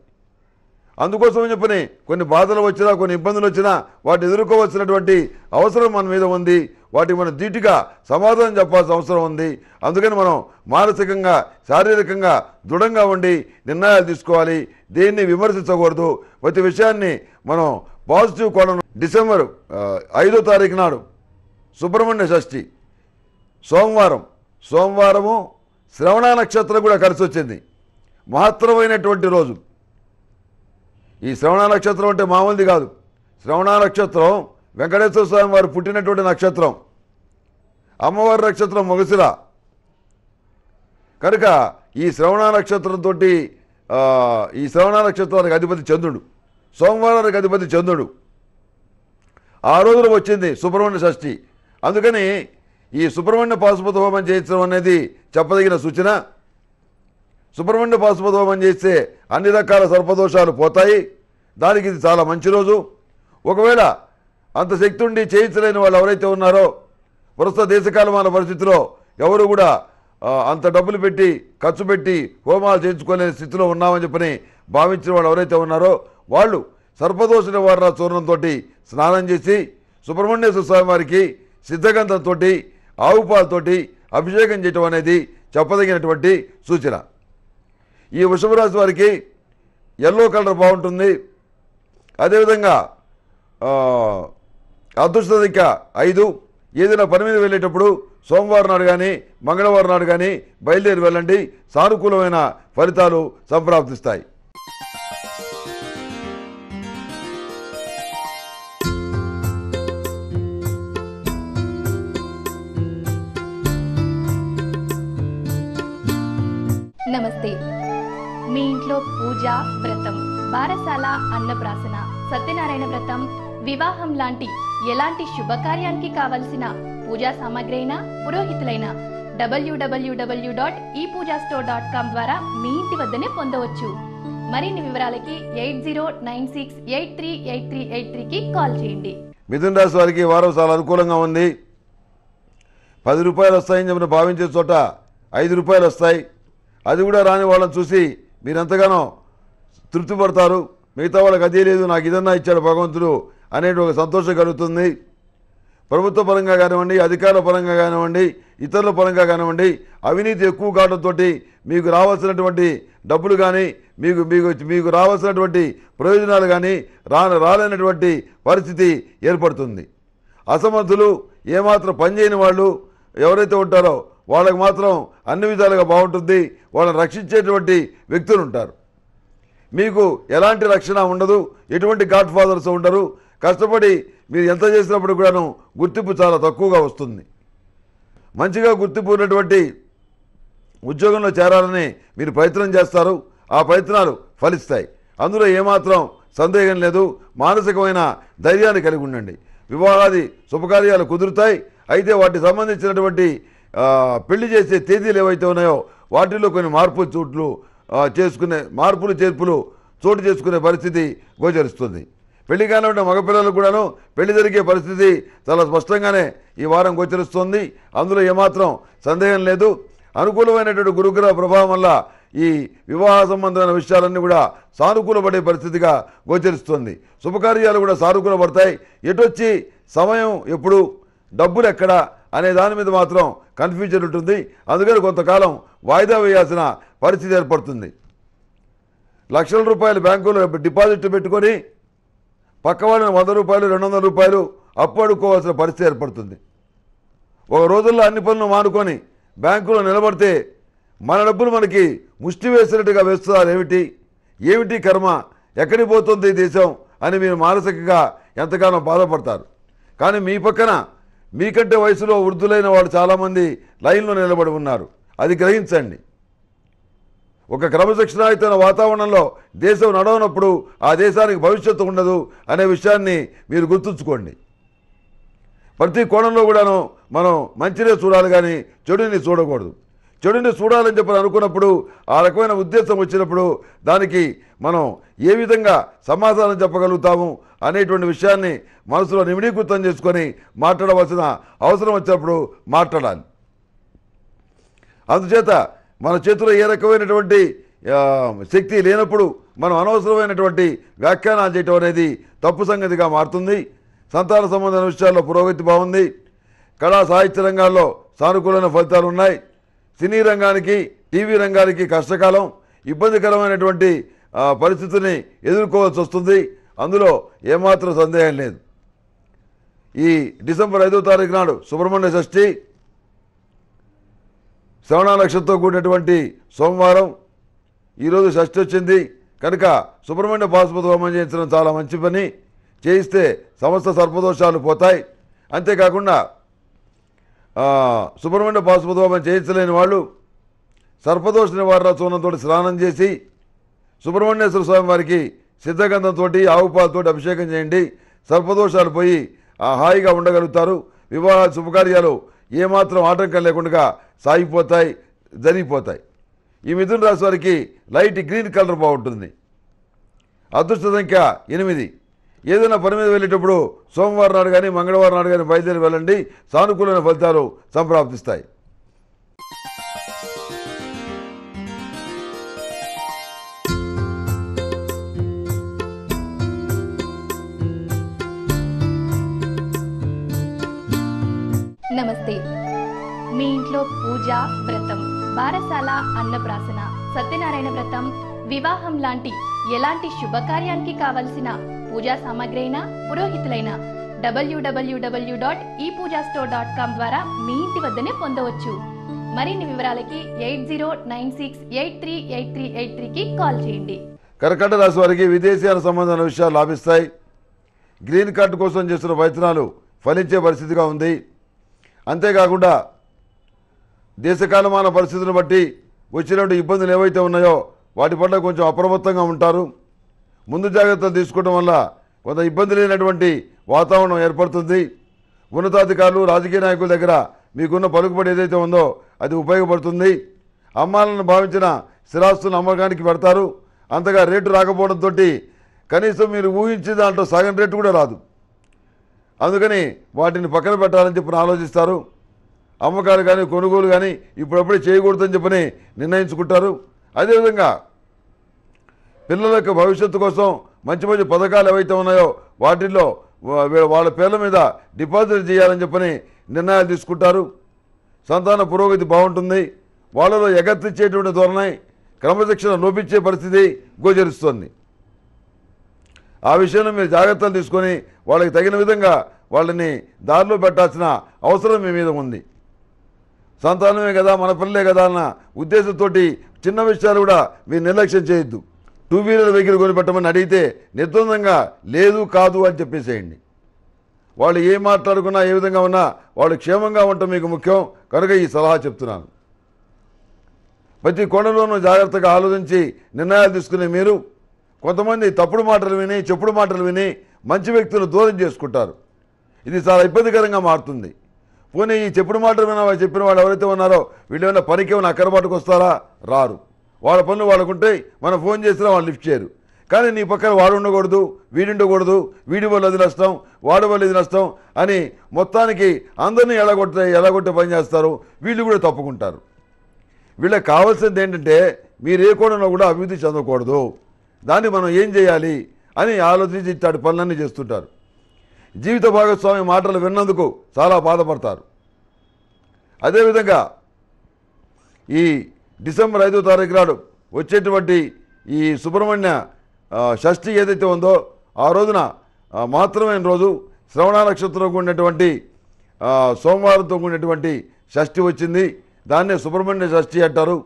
Speaker 2: అందుకోసం చెప్పని కొన్ని బాధలు వచ్చినా కొన్ని ఇబ్బందులు వచ్చినా వాటిని ఎదుర్కోవాల్సినటువంటి అవసరం మన మీద ఉంది. వాటికి మనం ధీటుగా సమాధానం చెప్పాల్సిన అవసరం ఉంది. అందుకని మనం మానసికంగా శారీరకంగా దృఢంగా ఉండి నిర్ణయాలు తీసుకోవాలి. దేన్ని విమర్శించకూడదు. ప్రతి విషయాన్ని మనం పాజిటివ్ కోణం డిసెంబర్ ఐదో తారీఖు నాడు సుబ్రహ్మణ్య షష్ఠి సోమవారం. సోమవారము శ్రవణ నక్షత్రం కూడా కలిసి వచ్చింది. మహత్తరమైనటువంటి రోజు. ఈ శ్రవణ నక్షత్రం అంటే మామూలుది కాదు. శ్రవణ నక్షత్రం వెంకటేశ్వర స్వామి వారు పుట్టినటువంటి నక్షత్రం. అమ్మవారి నక్షత్రం మొగసిల. కనుక ఈ శ్రవణ నక్షత్రంతో ఈ శ్రవణ నక్షత్రానికి అధిపతి చంద్రుడు. సోమవారానికి అధిపతి చంద్రుడు. ఆ రోజున వచ్చింది సుబ్రహ్మణ్య షష్ఠి. అందుకని ఈ సుబ్రహ్మణ్య పాశుపత హోమం చేయించడం అనేది చెప్పదగిన సూచన. సుబ్రహ్మణ్య పాశుపత హోమం చేస్తే అన్ని రకాల సర్పదోషాలు పోతాయి. దానికి ఇది చాలా మంచి రోజు. ఒకవేళ అంత శక్తి ఉండి చేయించలేని వాళ్ళు ఎవరైతే ఉన్నారో ప్రస్తుత దేశకాలమాన పరిస్థితిలో ఎవరు కూడా అంత డబ్బులు పెట్టి ఖర్చు పెట్టి హోమాలు చేయించుకోలేని స్థితిలో ఉన్నామని చెప్పని భావించిన వాళ్ళు ఎవరైతే ఉన్నారో వాళ్ళు సర్పదోష నివారణ చూర్ణంతో స్నానం చేసి సుబ్రహ్మణ్యేశ్వర స్వామి వారికి సిద్ధగంధంతో ఆవు పాలతోటి అభిషేకం చేయటం అనేది చెప్పదగినటువంటి సూచన. ఈ వృషభరాశి వారికి ఎల్లో కలర్ బాగుంటుంది. అదేవిధంగా అదృష్ట దిక్క ఐదు. ఏదైనా పని మీద వెళ్ళేటప్పుడు సోమవారం నాడు కానీ మంగళవారం నాడు కానీ బయలుదేరి వెళ్ళండి. సానుకూలమైన ఫలితాలు సంప్రాప్తిస్తాయి.
Speaker 1: నమస్తే. మీ ఇంట్లో పూజ వ్రతం బారసాల అన్నప్రాసన సత్యనారాయణ వ్రతం వివాహం లాంటి ఎలాంటి శుభకార్యానికి కావలసిన పూజా సామాగ్రి అయినా పురోహితులైన డబ్ల్యూడబ్ల్యూడబ్ల్యూ డాట్ ఈ పూజా స్టోర్ డాట్ కామ్ ద్వారా మీ ఇంటి వద్దనే పొందవచ్చు. మరిన్ని వివరాలకి eight zero nine six eight three eight three eight త్రీకి కాల్ చేయండి.
Speaker 2: మిథున రాశి వారికి వారం చాలా అనుకూలంగా ఉంది. పది రూపాయలు వస్తాయని చెప్పిన భావించే చోట ఐదు రూపాయలు వస్తాయి. అది కూడా రాని వాళ్ళని చూసి మీరెంతగానో తృప్తిపడతారు. తృప్తి పడతారు మిగతా వాళ్ళకి అదే లేదు నాకు ఇదన్నా ఇచ్చాడు భగవంతుడు అనేటి ఒక సంతోషం కలుగుతుంది. ప్రభుత్వ పరంగా కానివ్వండి అధికారుల పరంగా కానివ్వండి ఇతరుల పరంగా కానివ్వండి అవినీతి ఎక్కువ కావడంతో మీకు రావాల్సినటువంటి డబ్బులు కానీ మీకు మీకు మీకు రావాల్సినటువంటి ప్రయోజనాలు కానీ రా రాలేనటువంటి పరిస్థితి ఏర్పడుతుంది. అసమర్థులు ఏమాత్రం పనిచేయని వాళ్ళు ఎవరైతే ఉంటారో వాళ్ళకి మాత్రం అన్ని విధాలుగా బాగుంటుంది. వాళ్ళని రక్షించేటువంటి వ్యక్తులు ఉంటారు. మీకు ఎలాంటి రక్షణ ఉండదు. ఎటువంటి గాడ్ ఫాదర్స్ ఉండరు. కష్టపడి మీరు ఎంత చేసినప్పుడు కూడాను గుర్తింపు చాలా తక్కువగా వస్తుంది. మంచిగా గుర్తింపు ఉన్నటువంటి ఉద్యోగంలో చేరాలని మీరు ప్రయత్నం చేస్తారు. ఆ ప్రయత్నాలు ఫలిస్తాయి. అందులో ఏమాత్రం సందేహం లేదు. మానసికమైన ధైర్యాన్ని కలిగి ఉండండి. వివాహాది శుభకార్యాలు కుదురుతాయి. అయితే వాటికి సంబంధించినటువంటి పెళ్ళి చేసే తేదీలు ఏవైతే ఉన్నాయో వాటిల్లో కొన్ని మార్పులు చోట్లు చేసుకునే మార్పులు చేర్పులు చోటు చేసుకునే పరిస్థితి గోచరిస్తుంది. పెళ్ళి కానివ్వండి మగపిల్లలకు కూడాను పెళ్ళి జరిగే పరిస్థితి చాలా స్పష్టంగానే ఈ వారం గోచరిస్తుంది. అందులో ఏమాత్రం సందేహం లేదు. అనుకూలమైనటువంటి గురుగ్రహ ప్రభావం వల్ల ఈ వివాహ సంబంధమైన విషయాలన్నీ కూడా సానుకూలపడే పరిస్థితిగా గోచరిస్తుంది. శుభకార్యాలు కూడా సానుకూలపడతాయి. ఎటొచ్చి సమయం ఎప్పుడు? డబ్బులు ఎక్కడ? అనే దాని మీద మాత్రం కన్ఫ్యూజన్ ఉంటుంది. అందుకని కొంతకాలం వాయిదా వేయాల్సిన పరిస్థితి ఏర్పడుతుంది. లక్షల రూపాయలు బ్యాంకులో డిపాజిట్ పెట్టుకొని పక్క వాళ్ళని వంద రూపాయలు రెండు వందల రూపాయలు అప్పు అడుక్కోవాల్సిన పరిస్థితి ఏర్పడుతుంది. ఒక రోజుల్లో అన్ని పనులు మానుకొని బ్యాంకులో నిలబడితే మన డబ్బులు మనకి ముష్టి వేసినట్టుగా వేస్తున్నారు. ఏమిటి? ఏమిటి కర్మ? ఎక్కడికి పోతుంది దేశం అని మీరు మానసికంగా ఎంతగానో బాధపడతారు. కానీ మీ పక్కన మీకంటే వయసులో వృద్ధులైన వాళ్ళు చాలామంది లైన్లో నిలబడి ఉన్నారు. అది గ్రహించండి. ఒక క్రమశిక్షణాయుతమైన వాతావరణంలో దేశం నడవనప్పుడు ఆ దేశానికి భవిష్యత్తు ఉండదు అనే విషయాన్ని మీరు గుర్తుంచుకోండి. ప్రతి కోణంలో కూడాను మనం మంచినే చూడాలి కానీ చెడుని చూడకూడదు. చెడుని చూడాలని చెప్పి అనుకున్నప్పుడు ఆ రకమైన ఉద్దేశం వచ్చినప్పుడు దానికి మనం ఏ విధంగా సమాధానం చెప్పగలుగుతాము అనేటువంటి విషయాన్ని మనసులో నిమిడీకృతం చేసుకొని మాట్లాడవలసిన అవసరం వచ్చినప్పుడు మాట్లాడాలి. అందుచేత మన చేతిలో ఏ రకమైనటువంటి శక్తి లేనప్పుడు మనం అనవసరమైనటువంటి వ్యాఖ్యానాలు చేయటం అనేది తప్పు సంగతిగా మారుతుంది. సంతాన సంబంధమైన విషయాల్లో పురోగతి బాగుంది. కళా సాహిత్య రంగాల్లో సానుకూలమైన ఫలితాలు ఉన్నాయి సినీ రంగానికి టీవీ రంగానికి కష్టకాలం ఇబ్బందికరమైనటువంటి పరిస్థితిని ఎదుర్కోవాల్సి వస్తుంది. అందులో ఏమాత్రం సందేహం లేదు. ఈ డిసెంబర్ ఐదో తారీఖు నాడు సుబ్రహ్మణ్య షష్ఠి శ్రవణ నక్షత్రంతో కూడినటువంటి సోమవారం ఈరోజు షష్ఠి వచ్చింది. కనుక సుబ్రహ్మణ్య పాశుపతి హోమం చేయించడం చాలా మంచి పని. చేయిస్తే సమస్త సర్పదోషాలు పోతాయి. అంతేకాకుండా సుబ్రహ్మణ్య పాశుపతి చేయించలేని వాళ్ళు సర్పదోష నివారణ చూర్ణంతో స్నానం చేసి సుబ్రహ్మణ్యేశ్వర స్వామి వారికి సిద్ధగంధంతో ఆవు పాలతో అభిషేకం చేయండి. సర్పదోషాలు పోయి హాయిగా ఉండగలుగుతారు. వివాహ శుభకార్యాలు ఏమాత్రం ఆటంకం లేకుండా సాగిపోతాయి జరిగిపోతాయి. ఈ మిథున రాశి వారికి లైట్ గ్రీన్ కలర్ బాగుంటుంది. అదృష్ట సంఖ్య ఎనిమిది. ఏదైనా పని మీద వెళ్ళేటప్పుడు సోమవారం నాడు కానీ మంగళవారం నాడు కానీ బయలుదేరి వెళ్ళండి. సానుకూలమైన ఫలితాలు సంప్రాప్తిస్తాయి.
Speaker 1: నమస్తే. మీ ఇంట్లో పూజ వ్రతం బారసాల అన్నప్రాసన సత్యనారాయణ వ్రతం వివాహం లాంటి ఎలాంటి శుభకార్యానికి కావలసిన పూజా సామాగ్రి అయినా పురోహితులైన డబ్ల్యూడబ్ల్యూడబ్ల్యూ డాట్ ఈ పూజా స్టోర్ డాట్ కామ్ ద్వారా మీ ఇంటి వద్దనే పొందవచ్చు. మరిన్ని వివరాలకి eight zero nine six eight three eight three eight త్రీకి కాల్ చేయండి.
Speaker 2: కర్కట రాశి వారికి విదేశీయాల సంబంధమైన విషయాలు లాభిస్తాయి. గ్రీన్ కార్డు కోసం చేస్తున్న ప్రయత్నాలు ఫలించే పరిస్థితిగా ఉంది. అంతేకాకుండా దేశకాలమాన పరిస్థితులను బట్టి వచ్చినటువంటి ఇబ్బందులు ఏవైతే ఉన్నాయో వాటి పట్ల కొంచెం అప్రమత్తంగా ఉంటారు. ముందు జాగ్రత్తలు తీసుకోవడం వల్ల కొంత ఇబ్బంది లేనటువంటి వాతావరణం ఏర్పడుతుంది. ఉన్నతాధికారులు రాజకీయ నాయకుల దగ్గర మీకున్న పలుకుబడి ఏదైతే ఉందో అది ఉపయోగపడుతుంది. అమ్మాలను భావించిన స్థిరాస్తులను అమ్మకానికి పెడతారు. అంతగా రేటు రాకపోవడంతో కనీసం మీరు ఊహించే దాంట్లో సగం రేటు కూడా రాదు. అందుకని వాటిని పక్కన పెట్టాలని చెప్పి ఆలోచిస్తారు. అమ్మకాలు కానీ కొనుగోలు కానీ ఇప్పుడప్పుడే చేయకూడదని చెప్పని నిర్ణయించుకుంటారు. అదేవిధంగా పిల్లల యొక్క భవిష్యత్తు కోసం మంచి మంచి పథకాలు ఏవైతే ఉన్నాయో వాటిల్లో వాళ్ళ పేర్ల మీద డిపాజిట్ చేయాలని చెప్పని నిర్ణయాలు తీసుకుంటారు. సంతాన పురోగతి బాగుంటుంది. వాళ్ళలో ఎగర్తిచ్చేటువంటి ధోరణి క్రమశిక్షణ లోపించే పరిస్థితి గోచరిస్తోంది. ఆ విషయంలో మీరు జాగ్రత్తలు తీసుకొని వాళ్ళకి తగిన విధంగా వాళ్ళని దారిలో పెట్టాల్సిన అవసరం మీ మీద ఉంది. సంతానమే కదా మన పిల్లలే కదా అన్న ఉద్దేశంతో చిన్న విషయాలు కూడా మీరు నిర్లక్ష్యం చేయొద్దు. టూ వీలర్ వెహికల్ కొనిపెట్టమని అడిగితే నిర్ద్వందంగా లేదు కాదు అని చెప్పేసేయండి. వాళ్ళు ఏం మాట్లాడుకున్నా ఏ విధంగా ఉన్నా వాళ్ళు క్షేమంగా ఉండటం మీకు ముఖ్యం. కనుక ఈ సలహా చెప్తున్నాను. ప్రతి కొండలోనూ జాగ్రత్తగా ఆలోచించి నిర్ణయాలు తీసుకునే మీరు. కొంతమంది తప్పుడు మాటలు విని చెప్పుడు మాటలు విని మంచి వ్యక్తులు దూరం చేసుకుంటారు. ఇది చాలా ఇబ్బందికరంగా మారుతుంది. పోనీ ఈ చెప్పుడు మాటలు విన చెప్పిన వాళ్ళు ఎవరైతే ఉన్నారో వీళ్ళు ఏమైనా పనికి ఏమైనా అక్కరబాటుకు వస్తారా? రారు. వాళ్ళ పనులు వాళ్ళకుంటే మనం ఫోన్ చేసినా వాళ్ళు లిఫ్ట్ చేయరు. కానీ నీ పక్కన వాడు ఉండకూడదు వీడు ఉండకూడదు వీడి వల్ల అది నష్టం వాడి వల్ల ఇది నష్టం అని మొత్తానికి అందరినీ ఎలాగొట్టే ఎలాగొట్టే పని చేస్తారు. వీళ్ళు కూడా తప్పుకుంటారు. వీళ్ళకి కావాల్సింది ఏంటంటే మీరు ఏ కోణంలో కూడా అభివృద్ధి చెందకూడదు. దాన్ని మనం ఏం చేయాలి అని ఆలోచించి ఇట్టాడు పనులన్నీ చేస్తుంటారు. జీవిత భాగస్వామి మాటలు విన్నందుకు చాలా బాధపడతారు. అదేవిధంగా ఈ డిసెంబర్ ఐదో తారీఖు నాడు వచ్చేటువంటి ఈ సుబ్రహ్మణ్య షష్ఠి ఏదైతే ఉందో ఆ రోజున మాత్రమైన రోజు శ్రవణ నక్షత్రం కూడినటువంటి సోమవారంతో కూడినటువంటి షష్ఠి వచ్చింది. దాన్నే సుబ్రహ్మణ్య షష్ఠి అంటారు.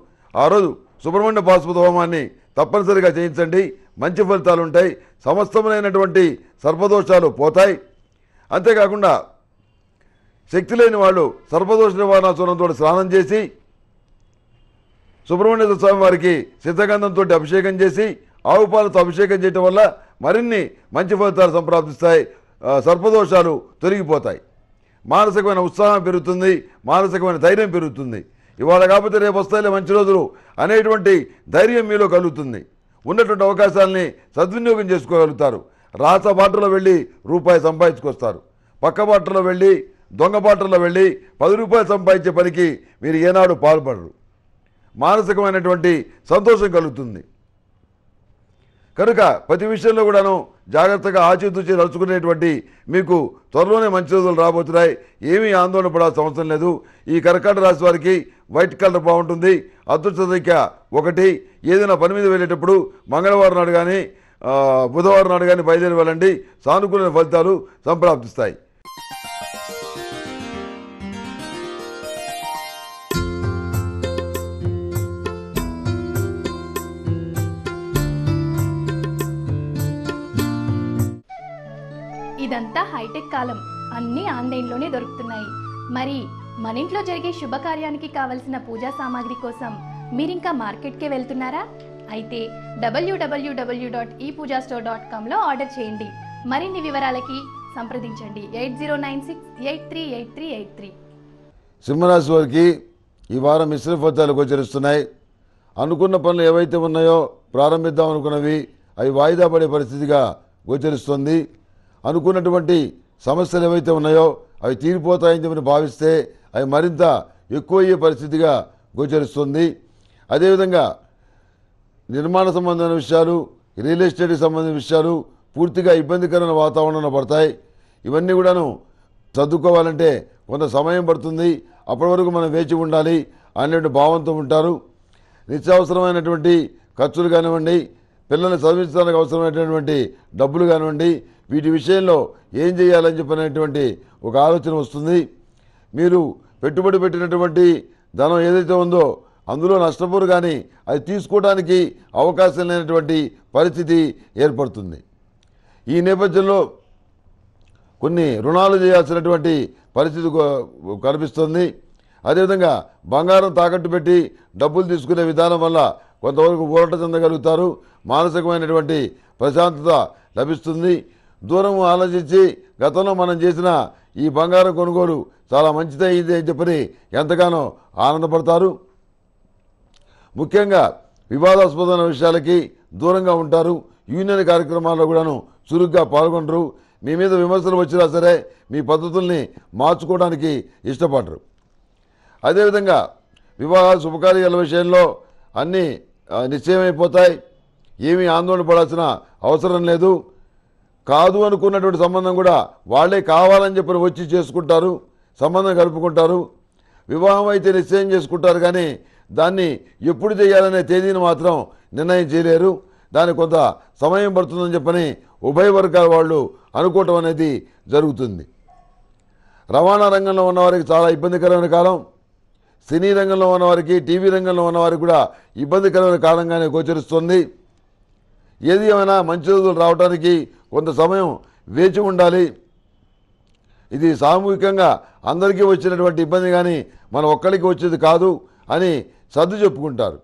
Speaker 2: ఆ రోజు సుబ్రహ్మణ్య పాశుపత హోమాన్ని తప్పనిసరిగా చేయించండి. మంచి ఫలితాలు ఉంటాయి. సమస్తమైనటువంటి సర్పదోషాలు పోతాయి. అంతేకాకుండా శక్తి లేని వాళ్ళు సర్పదోష నివారణ చూడంతో స్నానం చేసి సుబ్రహ్మణ్య స్వామి వారికి సిద్ధగంధంతో అభిషేకం చేసి ఆవు పాలతో అభిషేకం చేయటం వల్ల మరిన్ని మంచి ఫలితాలు సంప్రాప్తిస్తాయి. సర్పదోషాలు తొలగిపోతాయి. మానసికమైన ఉత్సాహం పెరుగుతుంది మానసికమైన ధైర్యం పెరుగుతుంది. ఇవాళ కాకపోతే రేపు వస్తాయిలే మంచి రోజులు అనేటువంటి ధైర్యం మీలో కలుగుతుంది. ఉన్నటువంటి అవకాశాలని సద్వినియోగం చేసుకోగలుగుతారు. రాస బాటలో వెళ్ళి రూపాయి సంపాదించుకొస్తారు. పక్క బాటలో వెళ్ళి దొంగ బాటలో వెళ్ళి పది రూపాయలు సంపాదించే పనికి మీరు ఏనాడు పాల్పడరు. మానసికమైనటువంటి సంతోషం కలుగుతుంది. కనుక ప్రతి విషయంలో కూడాను జాగ్రత్తగా ఆచితూచి నడుచుకునేటువంటి మీకు త్వరలోనే మంచి రోజులు రాబోతున్నాయి. ఏమీ ఆందోళన పడాల్సిన అవసరం లేదు. ఈ కర్కాటక రాశి వారికి వైట్ కలర్ బాగుంటుంది. అదృష్ట సంఖ్య ఒకటి. ఏదైనా పని మీద వెళ్ళేటప్పుడు మంగళవారం నాడు కానీ బుధవారం నాడు కానీ బయలుదేరి వెళ్ళండి. సానుకూల ఫలితాలు సంప్రాప్తిస్తాయి.
Speaker 1: ఇదంతా హైటెక్ కాలం. అన్నీ ఆన్లైన్లోనే దొరుకుతున్నాయి. మరి మన ఇంట్లో జరిగే శుభకార్యానికి కావలసిన పూజా సామాగ్రి కోసం మీరింకా మార్కెట్కే వెళ్తున్నారా? అయితే డబ్ల్యూడబ్ల్యూడబ్ల్యూ dot e Pooja store dot కామ్లో order చేయండి. మరిన్ని వివరాలకి సంప్రదించండి. Eight zero nine six eight three eight three eight three.
Speaker 2: సింహరాశి వారికి ఈ వారం మిశ్రమ ఫలితాలు గోచరిస్తున్నాయి. అనుకున్న పనులు ఏవైతే ఉన్నాయో ప్రారంభిద్దాం అనుకున్నవి అవి వాయిదా పడే పరిస్థితిగా గోచరిస్తుంది. అనుకున్నటువంటి సమస్యలు ఏవైతే ఉన్నాయో అవి తీరిపోతాయని చెప్పి భావిస్తే అవి మరింత ఎక్కువ అయ్యే పరిస్థితిగా గోచరిస్తుంది. అదేవిధంగా నిర్మాణ సంబంధమైన విషయాలు రియల్ ఎస్టేట్కి సంబంధించిన విషయాలు పూర్తిగా ఇబ్బందికరమైన వాతావరణంలో పడతాయి. ఇవన్నీ కూడాను చదువుకోవాలంటే కొంత సమయం పడుతుంది. అప్పటి వరకు మనం వేచి ఉండాలి అనేటువంటి భావంతో ఉంటారు. నిత్యావసరమైనటువంటి ఖర్చులు కానివ్వండి పిల్లల్ని చదివించడానికి అవసరమైనటువంటి డబ్బులు కానివ్వండి వీటి విషయంలో ఏం చేయాలని చెప్పినటువంటి ఒక ఆలోచన వస్తుంది. మీరు పెట్టుబడి పెట్టినటువంటి ధనం ఏదైతే ఉందో అందులో నష్టపోరు కానీ అది తీసుకోవడానికి అవకాశం లేనటువంటి పరిస్థితి ఏర్పడుతుంది. ఈ నేపథ్యంలో కొన్ని రుణాలు చేయాల్సినటువంటి పరిస్థితి కనిపిస్తుంది. అదేవిధంగా బంగారం తాకట్టు పెట్టి డబ్బులు తీసుకునే విధానం వల్ల కొంతవరకు ఊరట చెందగలుగుతారు. మానసికమైనటువంటి ప్రశాంతత లభిస్తుంది. దూరం ఆలోచించి గతంలో మనం చేసిన ఈ బంగారం కొనుగోలు చాలా మంచిదైంది అని చెప్పని ఎంతగానో ఆనందపడతారు. ముఖ్యంగా వివాదాస్పదమైన విషయాలకి దూరంగా ఉంటారు. యూనియన్ కార్యక్రమాల్లో కూడాను చురుగ్గా పాల్గొంటారు. మీ మీద విమర్శలు వచ్చినా సరే మీ పద్ధతుల్ని మార్చుకోవడానికి ఇష్టపడరు. అదేవిధంగా వివాహ శుభకార్యాల విషయంలో అన్నీ నిశ్చయమైపోతాయి. ఏమీ ఆందోళన పడాల్సిన అవసరం లేదు. కాదు అనుకున్నటువంటి సంబంధం కూడా వాళ్ళే కావాలని చెప్పి వచ్చి చేసుకుంటారు సంబంధం గడుపుకుంటారు వివాహం అయితే నిశ్చయం చేసుకుంటారు కానీ దాన్ని ఎప్పుడు చేయాలనే తేదీని మాత్రం నిర్ణయం చేయలేరు. దానికి కొంత సమయం పడుతుందని చెప్పని ఉభయ వర్గాల వాళ్ళు అనుకోవటం అనేది జరుగుతుంది. రవాణా రంగంలో ఉన్నవారికి చాలా ఇబ్బందికరమైన కాలం. సినీ రంగంలో ఉన్నవారికి టీవీ రంగంలో ఉన్నవారికి కూడా ఇబ్బందికరమైన కాలంగానే గోచరిస్తుంది. ఏది ఏమైనా మంచి రోజులు రావడానికి కొంత సమయం వేచి ఉండాలి. ఇది సామూహికంగా అందరికీ వచ్చినటువంటి ఇబ్బంది కానీ మన ఒక్కరికి వచ్చేది కాదు అని సర్దు చెప్పుకుంటారు.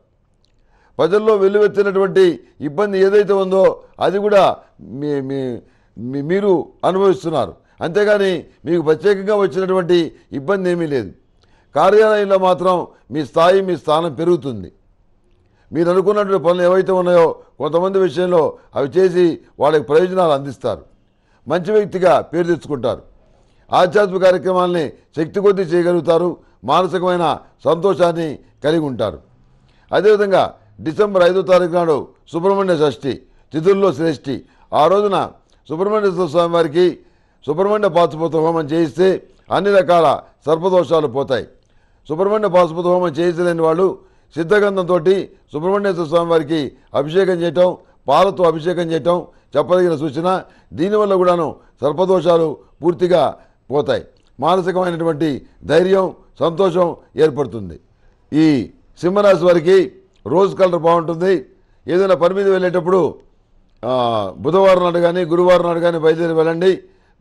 Speaker 2: ప్రజల్లో వెల్లువెత్తినటువంటి ఇబ్బంది ఏదైతే ఉందో అది కూడా మీ మీ- మీరు అనుభవిస్తున్నారు. అంతేగాని మీకు ప్రత్యేకంగా వచ్చినటువంటి ఇబ్బంది ఏమీ లేదు. కార్యాలయంలో మాత్రం మీ స్థాయి మీ స్థానం పెరుగుతుంది. మీరు అనుకున్నటువంటి పనులు ఏవైతే ఉన్నాయో కొంతమంది విషయంలో అవి చేసి వాళ్ళకి ప్రయోజనాలు అందిస్తారు. మంచి వ్యక్తిగా పేరు తెచ్చుకుంటారు. ఆధ్యాత్మిక కార్యక్రమాల్ని శక్తి కొద్దీ చేయగలుగుతారు మానసికమైన సంతోషాన్ని కలిగి ఉంటారు. అదేవిధంగా డిసెంబర్ ఐదో తారీఖు నాడు సుబ్రహ్మణ్య షష్ఠి తిథుల్లో శ్రేష్ఠి. ఆ రోజున సుబ్రహ్మణ్య స్వామి వారికి సుబ్రహ్మణ్య పాత్రపోత హోమం చేయిస్తే అన్ని రకాల సర్పదోషాలు పోతాయి. సుబ్రహ్మణ్య పాశుపత హోమం చేయించలేని వాళ్ళు సిద్ధగంధంతో సుబ్రహ్మణ్యేశ్వర స్వామి వారికి అభిషేకం చేయటం పాలతో అభిషేకం చేయటం చెప్పదగిన సూచన. దీనివల్ల కూడాను సర్పదోషాలు పూర్తిగా పోతాయి. మానసికమైనటువంటి ధైర్యం సంతోషం ఏర్పడుతుంది. ఈ సింహరాశి వారికి రోజ్ కలర్ బాగుంటుంది. ఏదైనా పని మీద వెళ్ళేటప్పుడు బుధవారం నాడు కానీ గురువారం నాడు కానీ బయలుదేరి వెళ్ళండి.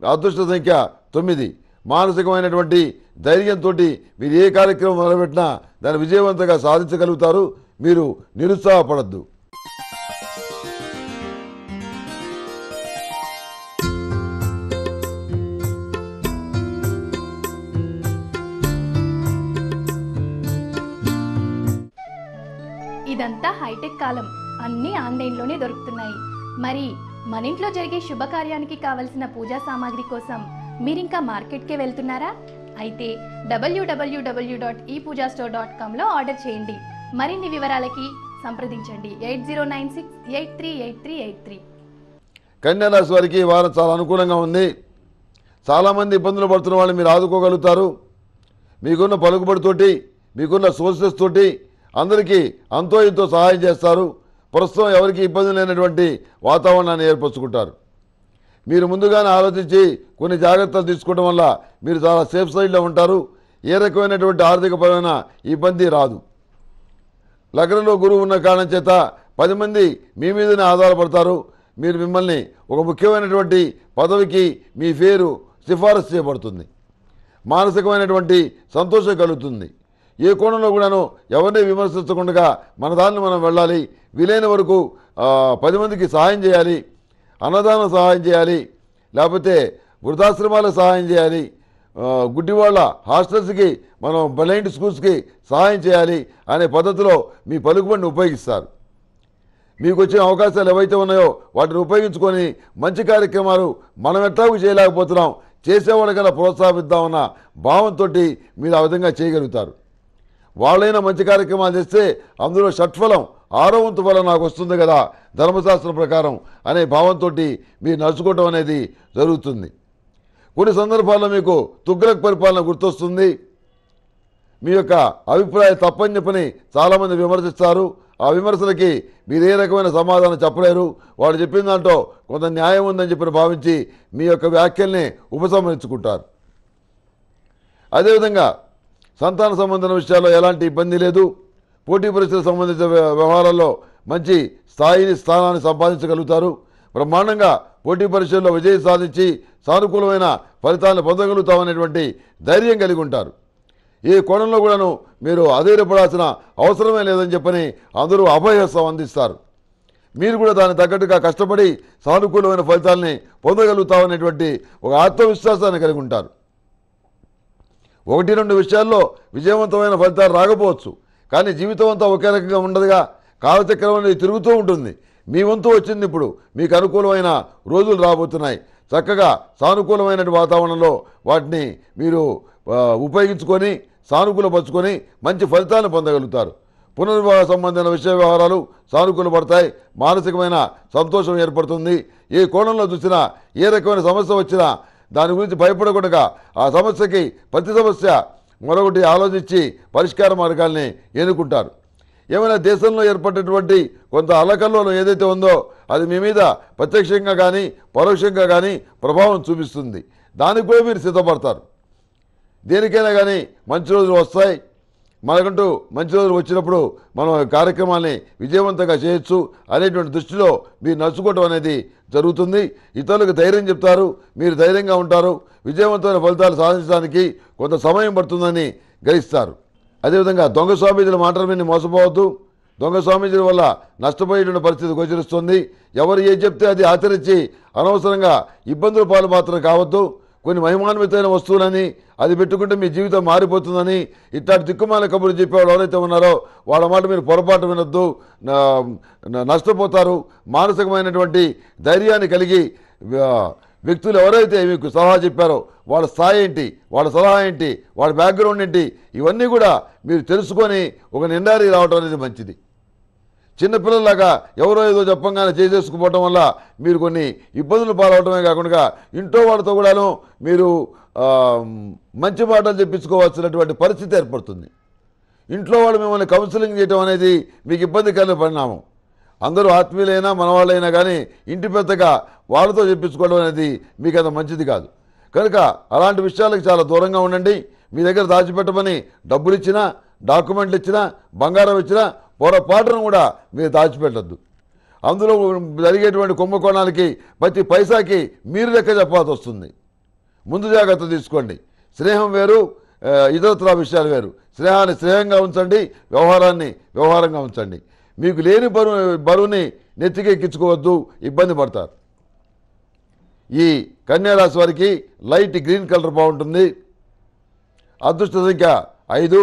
Speaker 2: అదృష్ట సంఖ్య తొమ్మిది. మానసికమైనటువంటి ధైర్యంతో మీరు ఏ కార్యక్రమం మొదలుపెట్టినా దాన్ని విజయవంతంగా సాధించగలుగుతారు. మీరు నిరుత్సాహపడద్దు.
Speaker 1: ఇదంతా హైటెక్ కాలం. అన్నీ ఆన్లైన్లోనే దొరుకుతున్నాయి. మరి మన ఇంట్లో జరిగే శుభకార్యానికి కావలసిన పూజా సామాగ్రి కోసం మీరింకా మార్కెట్కే వెళ్తున్నారా? అయితే డబ్ల్యూడబ్ల్యూడబ్ల్యూ dot e Pooja store dot కామ్లో order చేయండి. మరిన్ని వివరాలకి సంప్రదించండి. Eight zero nine six eight three eight three eight three.
Speaker 2: కన్యారాశి వారికి ఈ వారం చాలా అనుకూలంగా ఉంది. చాలామంది ఇబ్బందులు పడుతున్న వాళ్ళు మీరు ఆదుకోగలుగుతారు. మీకున్న పలుకుబడితోటి మీకున్న సోర్సెస్ తోటి అందరికీ అంతో ఇంతో సహాయం చేస్తారు. ప్రస్తుతం ఎవరికి ఇబ్బంది లేనటువంటి వాతావరణాన్ని ఏర్పరచుకుంటారు. మీరు ముందుగానే ఆలోచించి కొన్ని జాగ్రత్తలు తీసుకోవడం వల్ల మీరు చాలా సేఫ్ సైడ్లో ఉంటారు. ఏ రకమైనటువంటి ఆర్థికపరమైన ఇబ్బంది రాదు. లగ్నంలో గురువు ఉన్న కారణం చేత పది మంది మీ మీదనే ఆధారపడతారు. మీరు మిమ్మల్ని ఒక ముఖ్యమైనటువంటి పదవికి మీ పేరు సిఫారసు చేయబడుతుంది. మానసికమైనటువంటి సంతోషం కలుగుతుంది. ఏ కోణంలో కూడాను ఎవరిని విమర్శించకుండా మన దాన్ని మనం వెళ్ళాలి. వీలైన వరకు పది మందికి సహాయం చేయాలి. అన్నదానం సహాయం చేయాలి. లేకపోతే వృద్ధాశ్రమాలకు సహాయం చేయాలి. గుడ్డివాళ్ళ హాస్టల్స్కి మనం బ్లైండ్ స్కూల్స్కి సహాయం చేయాలి అనే పద్ధతిలో మీ పలుకుబడిని ఉపయోగిస్తారు. మీకు వచ్చిన అవకాశాలు ఏవైతే ఉన్నాయో వాటిని ఉపయోగించుకొని మంచి కార్యక్రమాలు మనం ఎట్లాగూ చేయలేకపోతున్నాం చేసేవాళ్ళకన్నా ప్రోత్సాహిద్దామన్న భావంతో మీరు ఆ విధంగా చేయగలుగుతారు. వాళ్ళైనా మంచి కార్యక్రమాలు చేస్తే అందులో షట్ఫలం ఆరో వంతు ఫలం నాకు వస్తుంది కదా ధర్మశాస్త్రం ప్రకారం అనే భావంతో మీరు నడుచుకోవటం అనేది జరుగుతుంది. కొన్ని సందర్భాల్లో మీకు తుగ్రక్ పరిపాలన గుర్తొస్తుంది. మీ యొక్క అభిప్రాయం తప్పని చెప్పని చాలామంది విమర్శిస్తారు. ఆ విమర్శలకి మీరు ఏ రకమైన సమాధానం చెప్పలేరు. వాడు చెప్పిన దాంట్లో కొంత న్యాయం ఉందని చెప్పి భావించి మీ యొక్క వ్యాఖ్యల్ని ఉపసంహరించుకుంటారు. అదేవిధంగా సంతాన సంబంధం విషయాల్లో ఎలాంటి ఇబ్బంది లేదు. పోటీ పరీక్షలకు సంబంధించిన వ్యవహారాల్లో మంచి స్థాయిని స్థానాన్ని సంపాదించగలుగుతారు. బ్రహ్మాండంగా పోటీ పరీక్షల్లో విజయం సాధించి సానుకూలమైన ఫలితాలను పొందగలుగుతామనేటువంటి ధైర్యం కలిగి ఉంటారు. ఈ కోణంలో కూడాను మీరు అధైర్యపడాల్సిన అవసరమే లేదని చెప్పని అందరూ అభయహస్తం అందిస్తారు. మీరు కూడా దానికి తగ్గట్టుగా కష్టపడి సానుకూలమైన ఫలితాలని పొందగలుగుతామనేటువంటి ఒక ఆత్మవిశ్వాసాన్ని కలిగి ఉంటారు. ఒకటి రెండు విషయాల్లో విజయవంతమైన ఫలితాలు రాకపోవచ్చు. కానీ జీవితం అంతా ఒకే రకంగా ఉండదుగా. కాలచక్రం అనేది తిరుగుతూ ఉంటుంది. మీ వంతు వచ్చింది ఇప్పుడు. మీకు అనుకూలమైన రోజులు రాబోతున్నాయి. చక్కగా సానుకూలమైన వాతావరణంలో వాటిని మీరు ఉపయోగించుకొని సానుకూలపరుచుకొని మంచి ఫలితాలను పొందగలుగుతారు. పునర్వివాహ సంబంధమైన విషయ వ్యవహారాలు సానుకూలపడతాయి. మానసికమైన సంతోషం ఏర్పడుతుంది. ఏ కోణంలో చూసినా ఏ రకమైన సమస్య వచ్చినా దాని గురించి భయపడకుండా ఆ సమస్యకి ప్రతి సమస్య మరొకటి ఆలోచించి పరిష్కార మార్గాల్ని ఎన్నుకుంటారు. ఏమైనా దేశంలో ఏర్పడినటువంటి కొంత అలకల్లోనం ఏదైతే ఉందో అది మీ మీద ప్రత్యక్షంగా కానీ పరోక్షంగా కానీ ప్రభావం చూపిస్తుంది. దానికి కూడా మీరు సిద్ధపడతారు. దేనికైనా కానీ మంచి రోజులు వస్తాయి. మనకంటూ మంచి రోజులు వచ్చినప్పుడు మనం కార్యక్రమాన్ని విజయవంతంగా చేయొచ్చు అనేటువంటి దృష్టిలో మీరు నడుచుకోవటం అనేది జరుగుతుంది. ఇతరులకు ధైర్యం చెప్తారు మీరు ధైర్యంగా ఉంటారు విజయవంతమైన ఫలితాలు సాధించడానికి కొంత సమయం పడుతుందని గ్రహిస్తారు. అదేవిధంగా దొంగ స్వామీజీల మాటల మీద మోసపోవద్దు. దొంగ స్వామీజీల వల్ల నష్టపోయేటువంటి పరిస్థితి గోచరిస్తుంది. ఎవరు ఏం చెప్తే అది ఆచరించి అనవసరంగా ఇబ్బందుల పాలు మాత్రం కావద్దు. కొన్ని మహిమాన్వితమైన వస్తువులని అది పెట్టుకుంటే మీ జీవితం మారిపోతుందని ఇట్లాంటి దిక్కుమాల కబుర్లు చెప్పేవాళ్ళు ఎవరైతే ఉన్నారో వాళ్ళ మాట మీరు పొరపాటు వినొద్దు. నష్టపోతారు. మానసికమైనటువంటి ధైర్యాన్ని కలిగి వ్యక్తులు ఎవరైతే మీకు సలహా చెప్పారో వాళ్ళ స్థాయి ఏంటి వాళ్ళ సలహా ఏంటి వాళ్ళ బ్యాక్గ్రౌండ్ ఏంటి ఇవన్నీ కూడా మీరు తెలుసుకొని ఒక నిర్ణయానికి రావడం అనేది మంచిది. చిన్నపిల్లలాగా ఎవరో ఏదో చెప్పంగానే చేసేసుకుపోవటం వల్ల మీరు కొన్ని ఇబ్బందులు పాలవటమే కాకుండా ఇంట్లో వాళ్ళతో కూడాను మీరు మంచి మాటలు చెప్పించుకోవాల్సినటువంటి పరిస్థితి ఏర్పడుతుంది. ఇంట్లో వాళ్ళు మిమ్మల్ని కౌన్సిలింగ్ చేయడం అనేది మీకు ఇబ్బందికరమైన పరిణామం. అందరూ ఆత్మీయులైనా మనవాళ్ళైనా కానీ ఇంటి పెద్దగా వాళ్ళతో చెప్పించుకోవడం అనేది మీకు అంత మంచిది కాదు. కనుక అలాంటి విషయాలకు చాలా దూరంగా ఉండండి. మీ దగ్గర దాచిపెట్టమని డబ్బులు ఇచ్చినా డాక్యుమెంట్లు ఇచ్చినా బంగారం ఇచ్చినా పొరపాటును కూడా మీరు దాచిపెట్టద్దు. అందులో జరిగేటువంటి కుంభకోణాలకి ప్రతి పైసాకి మీరు లెక్క చెప్పాల్సి వస్తుంది. ముందు జాగ్రత్త తీసుకోండి. స్నేహం వేరు ఇతరత్ర విషయాలు వేరు. స్నేహాన్ని స్నేహంగా ఉంచండి వ్యవహారాన్ని వ్యవహారంగా ఉంచండి. మీకు లేని బరువు బరువుని నెత్తికెక్కించుకోవద్దు ఇబ్బంది పడతారు. ఈ కన్యారాశి వారికి లైట్ గ్రీన్ కలర్ బాగుంటుంది. అదృష్ట సంఖ్య ఐదు.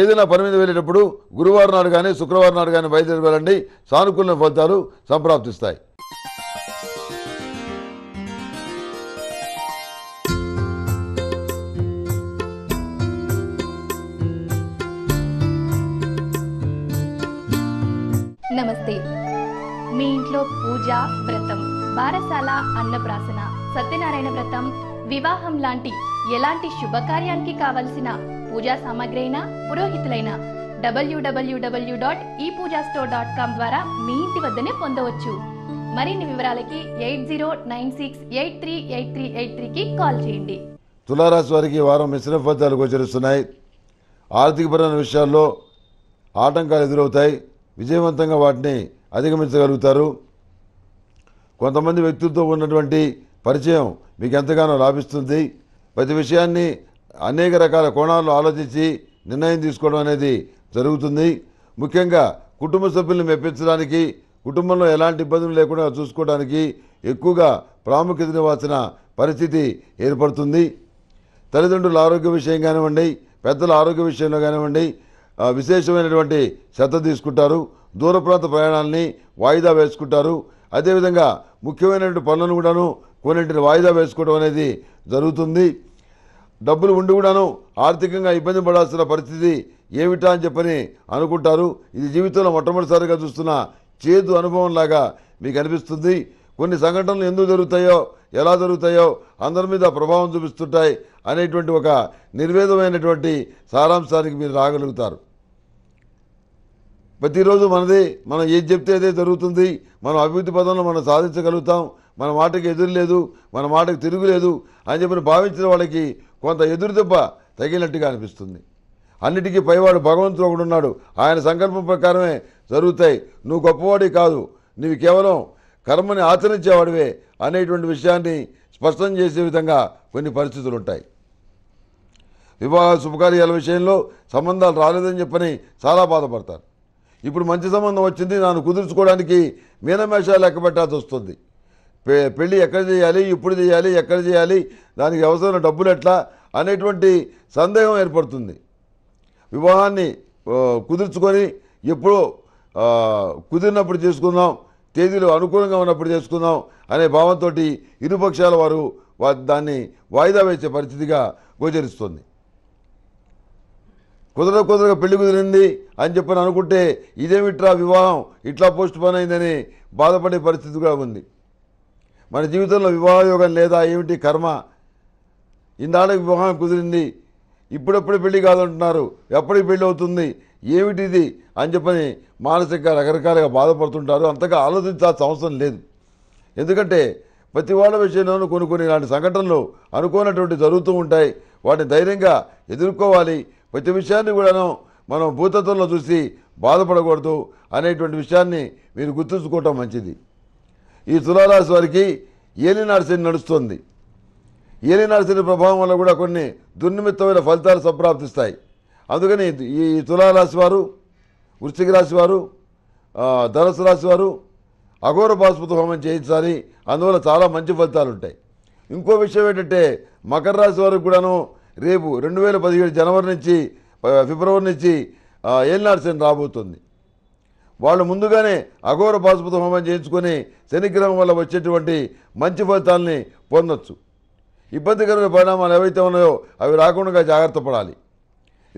Speaker 2: ఏదైనా పని మీద వెళ్ళేటప్పుడు గురువారం నాడు కానీ శుక్రవారం నాడు కానీ బయలుదేరి వెళ్ళండి. సానుకూల ఫలితాలు సంప్రాప్తిస్తాయి.
Speaker 1: నమస్తే. మీ ఇంట్లో పూజ వ్రతం బారసాల అన్నప్రాసన సత్యనారాయణ వ్రతం వివాహం లాంటి ఎలాంటి శుభకార్యానికి కావలసిన పూజా సామాగ్రి అయినా పురోహితులైన డబ్ల్యూడబ్ల్యూడబ్ల్యూ డాట్ ఈ పూజా స్టోర్ డాట్ కామ్ ద్వారా మీ ఇంటి వద్దనే పొందవచ్చు. మరిన్ని వివరాలకి eight zero nine six eight three eight three eight త్రీకి కాల్ చేయండి.
Speaker 2: తులారాశి వారికి వారం మిశ్రమ ఫలితాలు గోచరిస్తున్నాయి. ఆర్థికపరమైన విషయాల్లో ఆటంకాలు ఎదురవుతాయి. విజయవంతంగా వాటిని అధిగమించగలుగుతారు. కొంతమంది వ్యక్తులతో ఉన్నటువంటి పరిచయం మీకు ఎంతగానో లాభిస్తుంది. ప్రతి విషయాన్ని అనేక రకాల కోణాల్లో ఆలోచించి నిర్ణయం తీసుకోవడం అనేది జరుగుతుంది. ముఖ్యంగా కుటుంబ సభ్యుల్ని మెప్పించడానికి కుటుంబంలో ఎలాంటి ఇబ్బందులు లేకుండా చూసుకోవడానికి ఎక్కువగా ప్రాముఖ్యతనివ్వాల్సిన పరిస్థితి ఏర్పడుతుంది. తల్లిదండ్రుల ఆరోగ్య విషయం కానివ్వండి పెద్దల ఆరోగ్య విషయంలో కానివ్వండి విశేషమైనటువంటి శ్రద్ధ తీసుకుంటారు. దూర ప్రాంత ప్రయాణాలని వాయిదా వేసుకుంటారు. అదేవిధంగా ముఖ్యమైనటువంటి పనులను కూడాను కొన్నింటిని వాయిదా వేసుకోవడం అనేది జరుగుతుంది. డబ్బులు ఉండి కూడాను ఆర్థికంగా ఇబ్బంది పడాల్సిన పరిస్థితి ఏమిటా అని చెప్పని అనుకుంటారు. ఇది జీవితంలో మొట్టమొదటిసారిగా చూస్తున్న చేదు అనుభవం లాగా మీకు అనిపిస్తుంది. కొన్ని సంఘటనలు ఎందుకు జరుగుతాయో ఎలా జరుగుతాయో అందరి మీద ప్రభావం చూపిస్తుంటాయి అనేటువంటి ఒక నిర్వేదమైనటువంటి సారాంశానికి మీరు రాగలుగుతారు. ప్రతిరోజు మనది మనం ఏది చెప్తే అదే జరుగుతుంది. మనం అభివృద్ధి పదంలో మనం సాధించగలుగుతాం. మన మాటకి ఎదురు లేదు మన మాటకు తిరుగులేదు అని చెప్పి భావించిన వాళ్ళకి కొంత ఎదురు దెబ్బ తగిలినట్టుగా అనిపిస్తుంది. అన్నిటికీ పైవాడు భగవంతుడు ఒకడు ఉన్నాడు. ఆయన సంకల్పం ప్రకారమే జరుగుతాయి. నువ్వు గొప్పవాడి కాదు. నీవు కేవలం కర్మని ఆచరించేవాడివే అనేటువంటి విషయాన్ని స్పష్టం చేసే విధంగా కొన్ని పరిస్థితులు ఉంటాయి వివాహ శుభకార్యాల విషయంలో సంబంధాలు రాలేదని చెప్పని చాలా బాధపడతారు. ఇప్పుడు మంచి సంబంధం వచ్చింది. నన్ను కుదుర్చుకోవడానికి మీనమేషాలు లెక్క పెట్టాల్సి వస్తుంది. పెళ్ళి ఎక్కడ చేయాలి ఇప్పుడు చేయాలి ఎక్కడ చేయాలి దానికి అవసరమైన డబ్బులు ఎట్లా అనేటువంటి సందేహం ఏర్పడుతుంది. వివాహాన్ని కుదుర్చుకొని ఎప్పుడో కుదిరినప్పుడు చేసుకుందాం తేదీలు అనుకూలంగా ఉన్నప్పుడు చేసుకుందాం అనే భావంతో ఇరుపక్షాల వారు దాన్ని వాయిదా వేసే పరిస్థితిగా గోచరిస్తుంది. కుదర కుదరగా పెళ్ళి కుదిరింది అని చెప్పని అనుకుంటే ఇదేమిట్రా వివాహం? ఇట్లా పోస్ట్ పోన్ అయిందని బాధపడే పరిస్థితి కూడా ఉంది. మన జీవితంలో వివాహ యోగం లేదా ఏమిటి కర్మ? ఇందాళ్ళకి వివాహం కుదిరింది. ఇప్పుడెప్పుడు పెళ్ళి కాదంటున్నారు. ఎప్పటికి పెళ్ళి అవుతుంది? ఏమిటిది? అని చెప్పని మానసిక రకరకాలుగా బాధపడుతుంటారు. అంతగా ఆలోచించాల్సిన అవసరం లేదు. ఎందుకంటే ప్రతి వాళ్ళ విషయంలోనూ కొన్ని కొన్ని ఇలాంటి సంఘటనలు అనుకోనటువంటి జరుగుతూ ఉంటాయి. వాటిని ధైర్యంగా ఎదుర్కోవాలి. ప్రతి విషయాన్ని కూడాను మనం భూతత్వంలో చూసి బాధపడకూడదు అనేటువంటి విషయాన్ని మీరు గుర్తుంచుకోవటం మంచిది. ఈ తులారాశి వారికి ఏలినాడు శని నడుస్తుంది. ఏలినాడు శని ప్రభావం వల్ల కూడా కొన్ని దుర్నిమిత్తమైన ఫలితాలు సంప్రాప్తిస్తాయి. అందుకని ఈ తులారాశి వారు వృశ్చిక రాశి వారు ఆ, ధనుసు రాశి వారు అఘోర పాశుపతి హోమం చేయించాలి. అందువల్ల చాలా మంచి ఫలితాలు ఉంటాయి. ఇంకో విషయం ఏంటంటే మకర రాశి వారికి కూడాను రేపు రెండు వేల పదిహేడు జనవరి నుంచి ఫిబ్రవరి నుంచి ఆ, ఏలినాడు శని రాబోతుంది. వాళ్ళు ముందుగానే అఘోర పాశుపత హోమం చేయించుకొని శనిగ్రహం వల్ల వచ్చేటువంటి మంచి ఫలితాలని పొందొచ్చు. ఇబ్బందికరమైన పరిణామాలు ఏవైతే ఉన్నాయో అవి రాకుండా జాగ్రత్త పడాలి.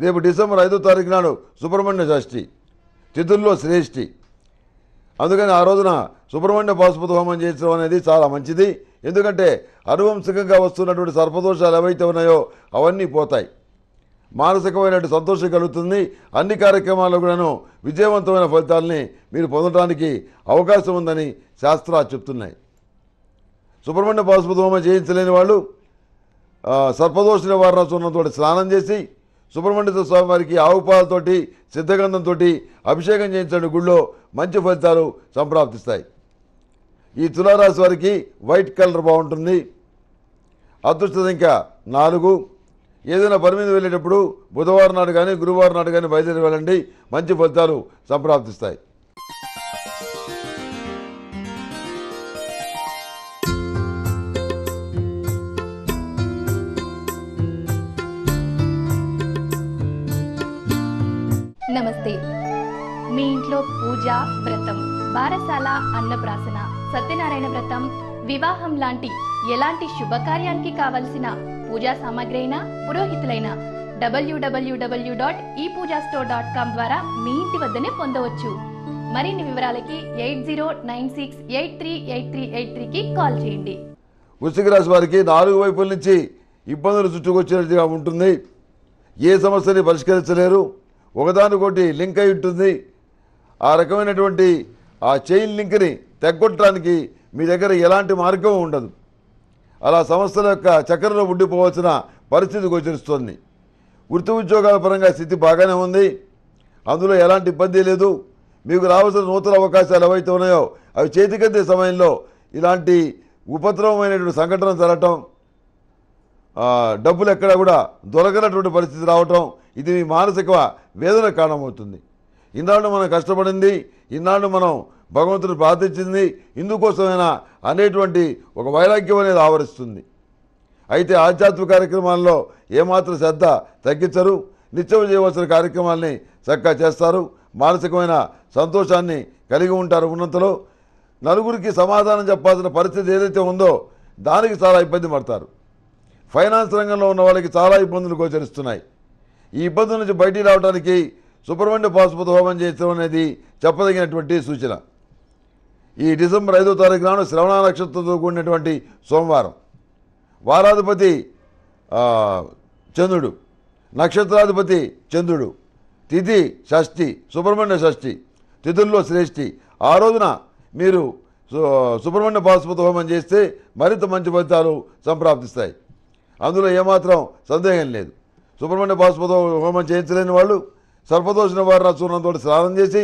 Speaker 2: రేపు డిసెంబర్ ఐదో తారీఖు నాడు సుబ్రహ్మణ్య షష్ఠి తిథుల్లో శ్రేష్ఠి. అందుకని ఆ రోజున సుబ్రహ్మణ్య పాశుపత హోమం చేయించడం అనేది చాలా మంచిది. ఎందుకంటే అనువంశికంగా వస్తున్నటువంటి సర్పదోషాలు ఏవైతే ఉన్నాయో అవన్నీ పోతాయి. మానసికమైనటువంటి సంతోషం కలుగుతుంది. అన్ని కార్యక్రమాల్లో కూడాను విజయవంతమైన ఫలితాలని మీరు పొందడానికి అవకాశం ఉందని శాస్త్రాలు చెప్తున్నాయి. సుబ్రహ్మణ్య పాశుపత చేయించలేని వాళ్ళు సర్పదోష నివారణ చూర్ణంతో స్నానం చేసి సుబ్రహ్మణ్య స్వామి వారికి ఆవు పాలతోటి సిద్ధగంధంతో అభిషేకం చేయించండి. గుళ్ళో మంచి ఫలితాలు సంప్రాప్తిస్తాయి. ఈ తులారాశి వారికి వైట్ కలర్ బాగుంటుంది. అదృష్ట సంఖ్య నాలుగు. ఏదైనా పని మీద వెళ్ళేటప్పుడు బుధవారం నాడు కానీ గురువారం నాడు కానీ బయలుదేరి వెళ్ళండి. మంచి ఫలితాలు సంప్రాప్తిస్తాయి.
Speaker 1: నమస్తే. మీ ఇంట్లో పూజ వ్రతం బారసాల అన్నప్రాసన సత్యనారాయణ వ్రతం వివాహం లాంటి ఎలాంటి శుభకార్యానికి కావలసిన పూజా సామాగ్రి అయినా పురోహితులైన డబ్ల్యూడబ్ల్యూడబ్ల్యూ డాట్ ఈ పూజా స్టోర్ డాట్ కామ్ ద్వారా మీ ఇంటి వద్దనే పొందవచ్చు. మరిన్ని వివరాలకి eight zero nine six eight three eight three eight త్రీకి కాల్ చేయండి.
Speaker 2: వృశ్చిక రాశి వారికి నాలుగు వైపుల నుంచి ఇబ్బందులు చుట్టుకొచ్చినట్టుగా ఉంటుంది. ఏ సమస్యని పరిష్కరించలేరు. ఒకదానికొకటి లింక్ అయి ఉంటుంది. ఆ రకమైనటువంటి ఆ చైన్ లింక్ని తెగ్గొట్టడానికి మీ దగ్గర ఎలాంటి మార్గం ఉండదు. అలా సంస్థల యొక్క చక్రంలో ఉండిపోవాల్సిన పరిస్థితి గోచరిస్తోంది. వృత్తి ఉద్యోగాల పరంగా స్థితి బాగానే ఉంది. అందులో ఎలాంటి ఇబ్బంది లేదు. మీకు రావాల్సిన నూతన అవకాశాలు ఏవైతే ఉన్నాయో అవి చేతికెత్తే సమయంలో ఇలాంటి ఉపద్రవమైనటువంటి సంఘటన జరగటం డబ్బులు ఎక్కడ కూడా దొరకనటువంటి పరిస్థితి రావటం ఇది మీ మానసిక వేదన కారణమవుతుంది. ఇన్నాళ్ళు మనం కష్టపడింది ఇన్నాళ్ళు మనం భగవంతుడు ప్రార్థించింది ఇందుకోసమైనా అనేటువంటి ఒక వైరాగ్యం అనేది ఆవరిస్తుంది. అయితే ఆధ్యాత్మిక కార్యక్రమాల్లో ఏమాత్రం శ్రద్ధ తగ్గించరు. నిత్యం చేయవలసిన కార్యక్రమాల్ని చక్కగా చేస్తారు. మానసికమైన సంతోషాన్ని కలిగి ఉంటారు ఉన్నంతలో నలుగురికి సమాధానం చెప్పాల్సిన పరిస్థితి ఏదైతే ఉందో దానికి చాలా ఇబ్బంది పడతారు. ఫైనాన్స్ రంగంలో ఉన్న వాళ్ళకి చాలా ఇబ్బందులు గోచరిస్తున్నాయి. ఈ ఇబ్బందుల నుంచి బయటికి రావడానికి సుబ్రహ్మణ్య పాశుపత హోమం చేయడం అనేది చెప్పదగినటువంటి సూచన. ఈ డిసెంబర్ ఐదో తారీఖు నాడు శ్రవణ నక్షత్రంతో కూడినటువంటి సోమవారం. వారాధిపతి చంద్రుడు. నక్షత్రాధిపతి చంద్రుడు. తిథి షష్ఠి సుబ్రహ్మణ్య షష్ఠి తిథుల్లో శ్రేష్ఠి. ఆ రోజున మీరు సుబ్రహ్మణ్య పాశుపతి హోమం చేస్తే మరింత మంచి ఫలితాలు సంప్రాప్తిస్తాయి. అందులో ఏమాత్రం సందేహం లేదు. సుబ్రహ్మణ్య పాశుపతి హోమం చేయించలేని వాళ్ళు సర్పదోష నివారణ చూర్ణంతో స్నానం చేసి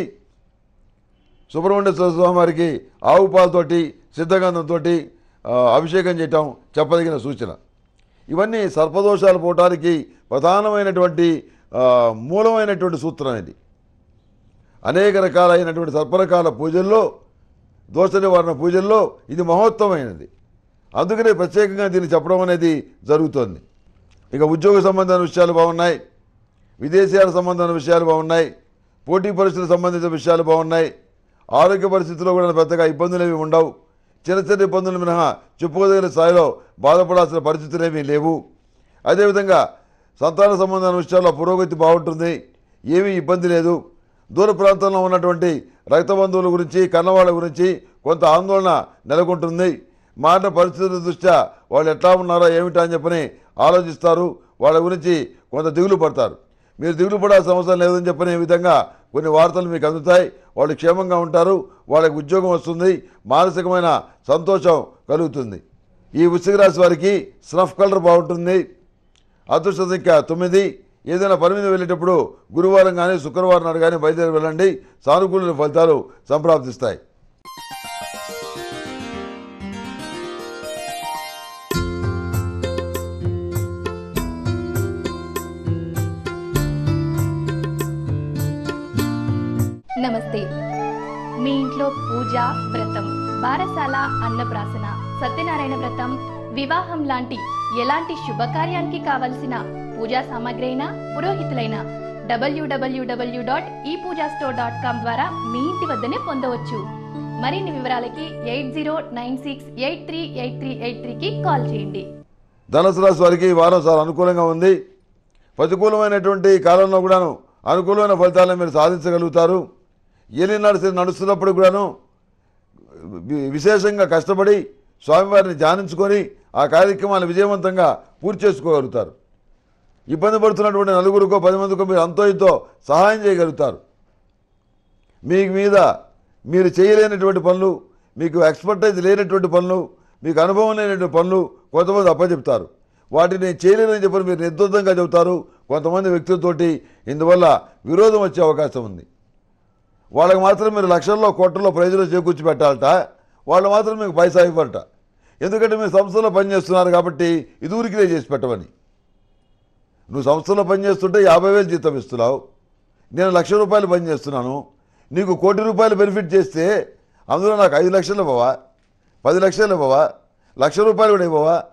Speaker 2: సుబ్రహ్మణ్య స్వామి వారికి ఆవు పాలతోటి సిద్ధగంధంతో అభిషేకం చేయటం చెప్పదగిన సూచన. ఇవన్నీ సర్పదోషాలు పోవటానికి ప్రధానమైనటువంటి మూలమైనటువంటి సూత్రం ఇది. అనేక రకాలైనటువంటి సర్పరకాల పూజల్లో దోష నివారణ పూజల్లో ఇది మహోత్తమైనది. అందుకనే ప్రత్యేకంగా దీన్ని చెప్పడం అనేది జరుగుతోంది. ఇక ఉద్యోగ సంబంధమైన విషయాలు బాగున్నాయి విదేశీయాల సంబంధమైన విషయాలు బాగున్నాయి పోటీ పరీక్షలకు సంబంధించిన విషయాలు బాగున్నాయి. ఆరోగ్య పరిస్థితుల్లో కూడా పెద్దగా ఇబ్బందులు ఉండవు. చిన్న చిన్న ఇబ్బందులు మినహా చెప్పుకోదగిన స్థాయిలో బాధపడాల్సిన పరిస్థితులేమీ లేవు. అదేవిధంగా సంతాన సంబంధమైన విషయాల్లో పురోగతి బాగుంటుంది. ఏమీ ఇబ్బంది లేదు. దూర ప్రాంతంలో ఉన్నటువంటి రక్త బంధువుల గురించి కన్నవాళ్ళ గురించి కొంత ఆందోళన నెలకొంటుంది. మారిన పరిస్థితుల దృష్ట్యా వాళ్ళు ఎట్లా ఉన్నారో ఏమిటా అని చెప్పని ఆలోచిస్తారు. వాళ్ళ గురించి కొంత దిగులు పడతారు. మీరు దిగులు పడాల్సిన అవసరం లేదని చెప్పనే విధంగా కొన్ని వార్తలు మీకు అందుతాయి. వాళ్ళు క్షేమంగా ఉంటారు. వాళ్ళకి ఉద్యోగం వస్తుంది. మానసికమైన సంతోషం కలుగుతుంది. ఈ వృశ్చిక రాశి వారికి స్నఫ్ కలర్ బాగుంటుంది. అదృష్ట సంఖ్య తొమ్మిది. ఏదైనా పని మీద వెళ్ళేటప్పుడు గురువారం కానీ శుక్రవారం నాడు కానీ బయలుదేరి వెళ్ళండి. సానుకూల ఫలితాలు సంప్రాప్తిస్తాయి.
Speaker 1: నమస్తే. మీ ఇంట్లో పూజ వ్రతం బారసాల అన్నప్రాసన సత్యనారాయణ వ్రతం వివాహం లాంటి ఎలాంటి శుభకార్యానికి కావలసిన పూజా సామాగ్రి అయినా పురోహితులైన డబ్ల్యూడబ్ల్యూడబ్ల్యూ డాట్ ఈ పూజా స్టోర్ డాట్ కామ్ ద్వారా మీ ఇంటి వద్దనే పొందవచ్చు. మరిన్ని వివరాలకి eight zero nine six eight three eight three eight త్రీకి కాల్ చేయండి.
Speaker 2: ధనుసు రాశి వారికి ఈ వారం చాలా అనుకూలంగా ఉంది. ప్రతికూలమైనటువంటి కాలంలో కూడాను అనుకూలమైన ఫలితాలను మీరు సాధించగలుగుతారు. ఏలి నడిసి నడుస్తున్నప్పుడు కూడాను విశేషంగా కష్టపడి స్వామివారిని ధ్యానించుకొని ఆ కార్యక్రమాన్ని విజయవంతంగా పూర్తి చేసుకోగలుగుతారు. ఇబ్బంది పడుతున్నటువంటి నలుగురికో పది మందికో మీరు అంతో ఇంతో సహాయం చేయగలుగుతారు. మీ మీద మీరు చేయలేనటువంటి పనులు మీకు ఎక్స్పర్టైజ్ లేనటువంటి పనులు మీకు అనుభవం లేనటువంటి పనులు కొంతమంది అప్పచెప్తారు. వాటిని చేయలేనని చెప్పని మీరు నిర్ద్వందంగా చెబుతారు. కొంతమంది వ్యక్తులతోటి ఇందువల్ల విరోధం వచ్చే అవకాశం ఉంది. వాళ్ళకి మాత్రం మీరు లక్షల్లో కోట్లలో ప్రైజ్లో చేకూర్చి పెట్టాలట. వాళ్ళు మాత్రం మీకు పైసా ఇవ్వరట ఎందుకంటే మీరు సంస్థలో పనిచేస్తున్నారు కాబట్టి ఇది ఊరికినే చేసి పెట్టమని. నువ్వు సంస్థలో పనిచేస్తుంటే యాభై వేలు జీతం ఇస్తున్నావు. నేను లక్ష రూపాయలు పనిచేస్తున్నాను. నీకు కోటి రూపాయలు బెనిఫిట్ చేస్తే అందులో నాకు ఐదు లక్షలు ఇవ్వవా? పది లక్షలు ఇవ్వవా? లక్ష రూపాయలు కూడా ఇవ్వవా?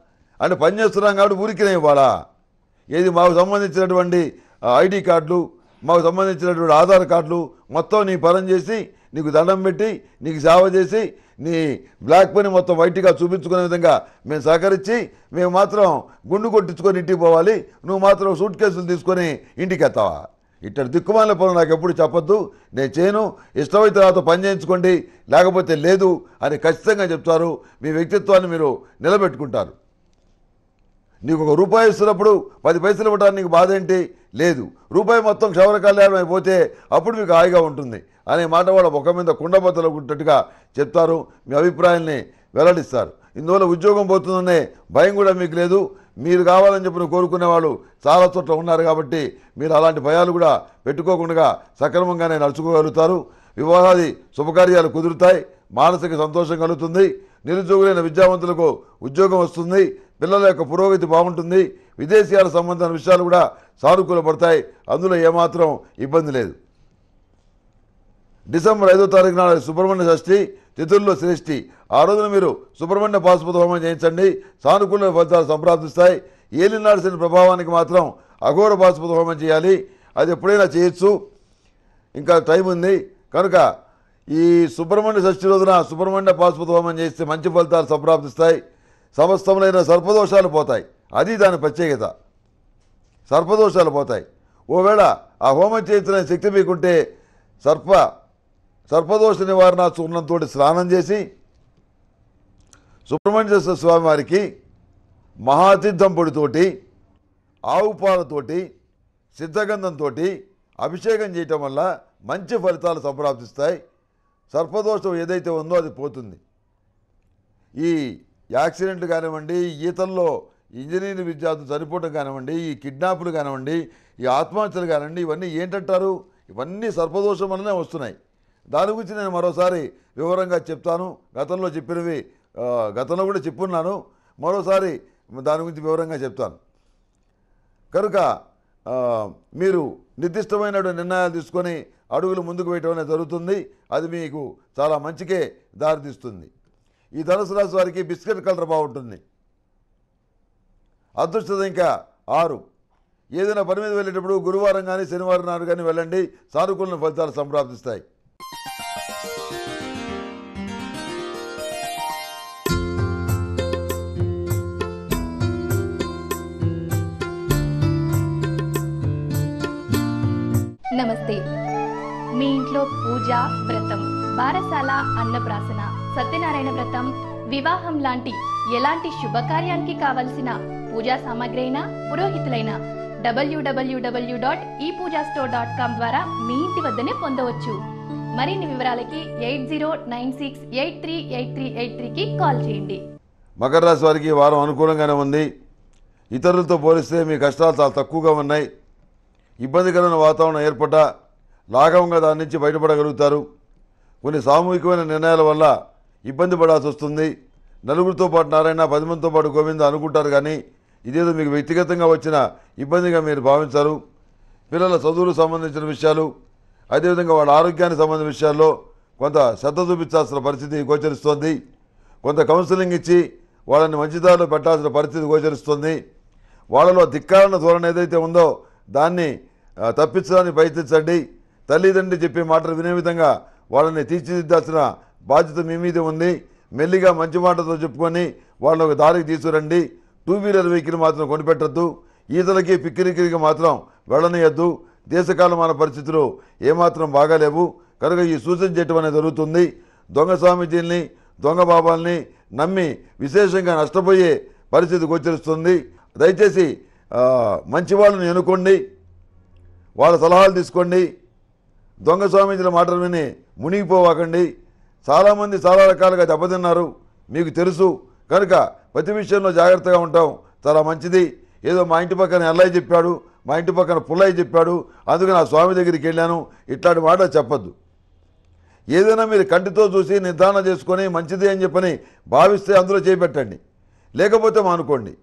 Speaker 2: అంటే పనిచేస్తున్నాం కాబట్టి ఊరికినే ఇవ్వాలా? ఏది మాకు సంబంధించినటువంటి ఐడి కార్డులు మాకు సంబంధించినటువంటి ఆధార్ కార్డులు మొత్తం నీ పరం చేసి నీకు దండం పెట్టి నీకు సేవ చేసి నీ బ్లాక్ పని మొత్తం వైట్గా చూపించుకునే విధంగా మేము సహకరించి మేము మాత్రం గుండు కొట్టించుకొని ఇంటికి పోవాలి. నువ్వు మాత్రం సూట్ కేసులు తీసుకొని ఇంటికి ఎత్తావా ఇట్టడి దిక్కుమాల పనులు నాకు ఎప్పుడు చెప్పొద్దు. నేను చేయను. ఇష్టమైతే నాతో పని చేయించుకోండి. లేకపోతే లేదు అని ఖచ్చితంగా చెప్తారు. మీ వ్యక్తిత్వాన్ని మీరు నిలబెట్టుకుంటారు. నీకు ఒక రూపాయి ఇస్తున్నప్పుడు పది పైసలు ఇవ్వడానికి నీకు బాధ ఏంటి? లేదు. రూపాయి మొత్తం క్షవర కళ్యాణం అయిపోతే అప్పుడు మీకు హాయిగా ఉంటుంది అనే మాట వాళ్ళ ముఖం మీద కుండబద్దలు ఉంటట్టుగా చెప్తారు. మీ అభిప్రాయాల్ని వెల్లడిస్తారు. ఇందువల్ల ఉద్యోగం పోతుందనే భయం కూడా మీకు లేదు. మీరు కావాలని చెప్పి కోరుకునే వాళ్ళు చాలా చోట్ల ఉన్నారు కాబట్టి మీరు అలాంటి భయాలు కూడా పెట్టుకోకుండా సక్రమంగానే నడుచుకోగలుగుతారు. వివాహాది శుభకార్యాలు కుదురుతాయి. మానసిక సంతోషం కలుగుతుంది. నిరుద్యోగులైన విద్యావంతులకు ఉద్యోగం వస్తుంది. పిల్లల యొక్క పురోగతి బాగుంటుంది. విదేశీయాల సంబంధించిన విషయాలు కూడా సానుకూల పడతాయి. అందులో ఏమాత్రం ఇబ్బంది లేదు. డిసెంబర్ ఐదో తారీఖు నాడు సుబ్రహ్మణ్య షష్ఠి తిథుల్లో శ్రేష్ఠి. ఆ రోజున మీరు సుబ్రహ్మణ్య పాశుపత హోమం చేయించండి. సానుకూల ఫలితాలు సంప్రాప్తిస్తాయి. ఏలినాడు శని ప్రభావానికి మాత్రం అఘోర పాశుపత హోమం చేయాలి. అది ఎప్పుడైనా చేయొచ్చు. ఇంకా టైం ఉంది. కనుక ఈ సుబ్రహ్మణ్య షష్ఠి రోజున సుబ్రహ్మణ్య పాశుపత హోమం చేస్తే మంచి ఫలితాలు సంప్రాప్తిస్తాయి. సమస్తములైన సర్పదోషాలు పోతాయి. అది దాని ప్రత్యేకత. సర్పదోషాలు పోతాయి. ఓవేళ ఆ హోమం చేయించిన శక్తి మీకుంటే సర్ప సర్పదోష నివారణ చూర్ణంతో స్నానం చేసి సుబ్రహ్మణ్య స్వామివారికి మహాతీర్థం పొడితోటి ఆవు పాలతోటి సిద్ధగంధంతో అభిషేకం చేయటం వల్ల మంచి ఫలితాలు సంప్రాప్తిస్తాయి. సర్పదోషం ఏదైతే ఉందో అది పోతుంది. ఈ యాక్సిడెంట్లు కానివ్వండి ఈతల్లో ఇంజనీరింగ్ విద్యార్థులు చనిపోవడం కానివ్వండి ఈ కిడ్నాపులు కానివ్వండి ఈ ఆత్మహత్యలు కానివ్వండి ఇవన్నీ ఏంటంటారు? ఇవన్నీ సర్పదోషం వల్లనే వస్తున్నాయి. దాని గురించి నేను మరోసారి వివరంగా చెప్తాను. గతంలో చెప్పినవి గతంలో కూడా చెప్పున్నాను. మరోసారి దాని గురించి వివరంగా చెప్తాను. కనుక మీరు నిర్దిష్టమైనటువంటి నిర్ణయాలు తీసుకొని అడుగులు ముందుకు వేయటం అనేది జరుగుతుంది. అది మీకు చాలా మంచికే దారితీస్తుంది. ఈ ధనుసు రాశి వారికి బిస్కెట్ కలర్ బాగుంటుంది. అదృష్టత ఇంకా ఆరు. ఏదైనా పని మీద వెళ్ళేటప్పుడు గురువారం కానీ శనివారం నాడు కానీ వెళ్ళండి. సానుకూల ఫలితాలు సంప్రాప్తిస్తాయి.
Speaker 1: నమస్తే. మీ ఇంట్లో పూజ వ్రతం బారసాల అన్నప్రాసన సత్యనారాయణ వ్రతం వివాహం లాంటి ఎలాంటి శుభకార్యానికి కావలసిన పూజా సామాగ్రి అయినా పురోహితులైన డబ్ల్యూడబ్ల్యూడబ్ల్యూ డాట్ ఈ పూజా స్టోర్ డాట్ కామ్ ద్వారా మీ ఇంటి వద్దనే పొందవచ్చు. మరిన్ని వివరాలకి eight zero nine six eight three eight three eight త్రీకి కాల్ చేయండి.
Speaker 2: మకర రాశి వారికి వారం అనుకూలంగానే ఉంది. ఇతరులతో పోలిస్తే మీ కష్టాలు చాలా తక్కువగా ఉన్నాయి. ఇబ్బందికరమైన వాతావరణం ఏర్పడ్డ లాఘవంగా దాని నుంచి బయటపడగలుగుతారు. కొన్ని సామూహికమైన నిర్ణయాల వల్ల ఇబ్బంది పడాల్సి వస్తుంది. నలుగురితో పాటు నారాయణ పది మందితో పాటు గోవింద అనుకుంటారు కానీ ఇదేదో మీకు వ్యక్తిగతంగా వచ్చిన ఇబ్బందిగా మీరు భావించారు. పిల్లల చదువులకు సంబంధించిన విషయాలు అదేవిధంగా వాళ్ళ ఆరోగ్యానికి సంబంధించిన విషయాల్లో కొంత శ్రద్ధ చూపించాల్సిన పరిస్థితి గోచరిస్తోంది. కొంత కౌన్సిలింగ్ ఇచ్చి వాళ్ళని మంచిదారిలో పెట్టాల్సిన పరిస్థితి గోచరిస్తుంది. వాళ్ళలో ధిక్కారణ ధోరణి ఏదైతే ఉందో దాన్ని తప్పించడానికి ప్రయత్నించండి. తల్లిదండ్రి చెప్పే మాటలు వినే విధంగా వాళ్ళని తీర్చిదిద్దాల్సిన బాధ్యత మీ మీద ఉంది. మెల్లిగా మంచి మాటతో చెప్పుకొని వాళ్ళని ఒక దారికి తీసుకురండి. టూ వీలర్ వెహికల్ మాత్రం కొనిపెట్టద్దు. ఈతలకి పిక్నిక్కి మాత్రం వెళ్ళనీయద్దు. దేశకాలమాన పరిస్థితులు ఏమాత్రం బాగాలేవు. కనుక ఈ సూచన చేయటం అనేది జరుగుతుంది. దొంగ స్వామీజీల్ని దొంగ బాబాల్ని నమ్మి విశేషంగా నష్టపోయే పరిస్థితి గోచరిస్తుంది దయచేసి మంచి వాళ్ళని ఎన్నుకోండి. వాళ్ళ సలహాలు తీసుకోండి. దొంగ స్వామీజీల మాటలు విని మునిగిపోవాకండి. చాలామంది చాలా రకాలుగా దెబ్బతిన్నారు. మీకు తెలుసు కనుక ప్రతి విషయంలో జాగ్రత్తగా ఉంటాం. చాలా మంచిది. ఏదో మా ఇంటి పక్కన ఎల్లయ్య చెప్పాడు మా ఇంటి పక్కన పుల్లయ్య చెప్పాడు అందుకని ఆ స్వామి దగ్గరికి వెళ్ళాను. ఇట్లాంటి మాట చెప్పద్దు. ఏదైనా మీరు కంటితో చూసి నిర్ధారణ చేసుకొని మంచిది అని చెప్పని భావిస్తే అందులో చేపెట్టండి. లేకపోతే మానుకోండి.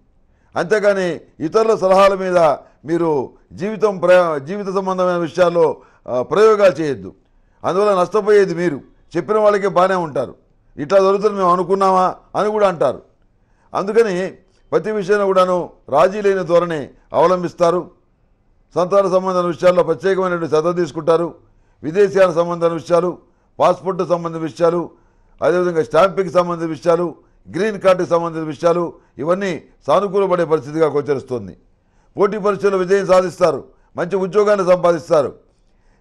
Speaker 2: అంతేకాని ఇతరుల సలహాల మీద మీరు జీవితం ప్ర జీవిత సంబంధమైన విషయాల్లో ప్రయోగాలు చేయొద్దు. అందువల్ల నష్టపోయేది మీరు. చెప్పిన వాళ్ళకే బాగానే ఉంటారు. ఇట్లా దొరుకుతుంది మేము అనుకున్నామా అని కూడా అంటారు. అందుకని ప్రతి విషయంలో కూడాను రాజీ లేని ధోరణి అవలంబిస్తారు. సంతాన సంబంధమైన విషయాల్లో ప్రత్యేకమైనటువంటి శ్రద్ధ తీసుకుంటారు. విదేశీయాల సంబంధమైన విషయాలు పాస్పోర్ట్ సంబంధించిన విషయాలు అదేవిధంగా స్టాంపింగ్కి సంబంధించిన విషయాలు గ్రీన్ కార్డుకి సంబంధించిన విషయాలు ఇవన్నీ సానుకూలపడే పరిస్థితిగా గోచరిస్తుంది. పోటీ పరీక్షల్లో విజయం సాధిస్తారు మంచి ఉద్యోగాన్ని సంపాదిస్తారు.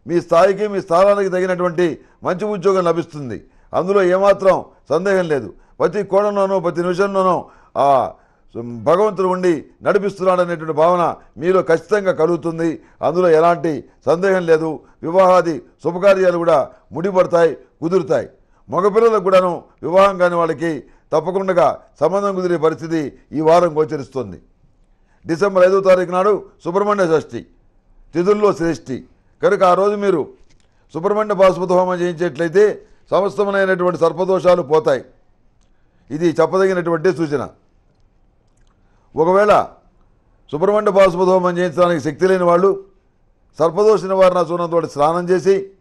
Speaker 2: మీ స్థాయికి మీ స్థానానికి తగినటువంటి మంచి ఉద్యోగం లభిస్తుంది. అందులో ఏమాత్రం సందేహం లేదు. ప్రతి కోణంలోనూ ప్రతి నిమిషంలోనూ ఆ భగవంతుడు ఉండి నడిపిస్తున్నాడనేటువంటి భావన మీలో ఖచ్చితంగా కలుగుతుంది. అందులో ఎలాంటి సందేహం లేదు. వివాహాది శుభకార్యాలు కూడా ముడిపడతాయి కుదురుతాయి. మగపిల్లలకు కూడాను వివాహం కాని వాళ్ళకి తప్పకుండా సంబంధం కుదిరే పరిస్థితి ఈ వారం గోచరిస్తుంది. డిసెంబర్ ఐదో తారీఖు నాడు సుబ్రహ్మణ్య షష్ఠి తిథుల్లో శ్రేష్ఠి. కనుక ఆ రోజు మీరు సుబ్రహ్మణ్య బాసుపతి హోమం చేయించేట్లయితే సమస్తమైనటువంటి సర్పదోషాలు పోతాయి. ఇది చెప్పదగినటువంటి సూచన. ఒకవేళ సుబ్రహ్మణ్య బాసుపథోమం చేయించడానికి శక్తి లేని వాళ్ళు సర్పదోష నివారణ చూడంతో స్నానం చేసి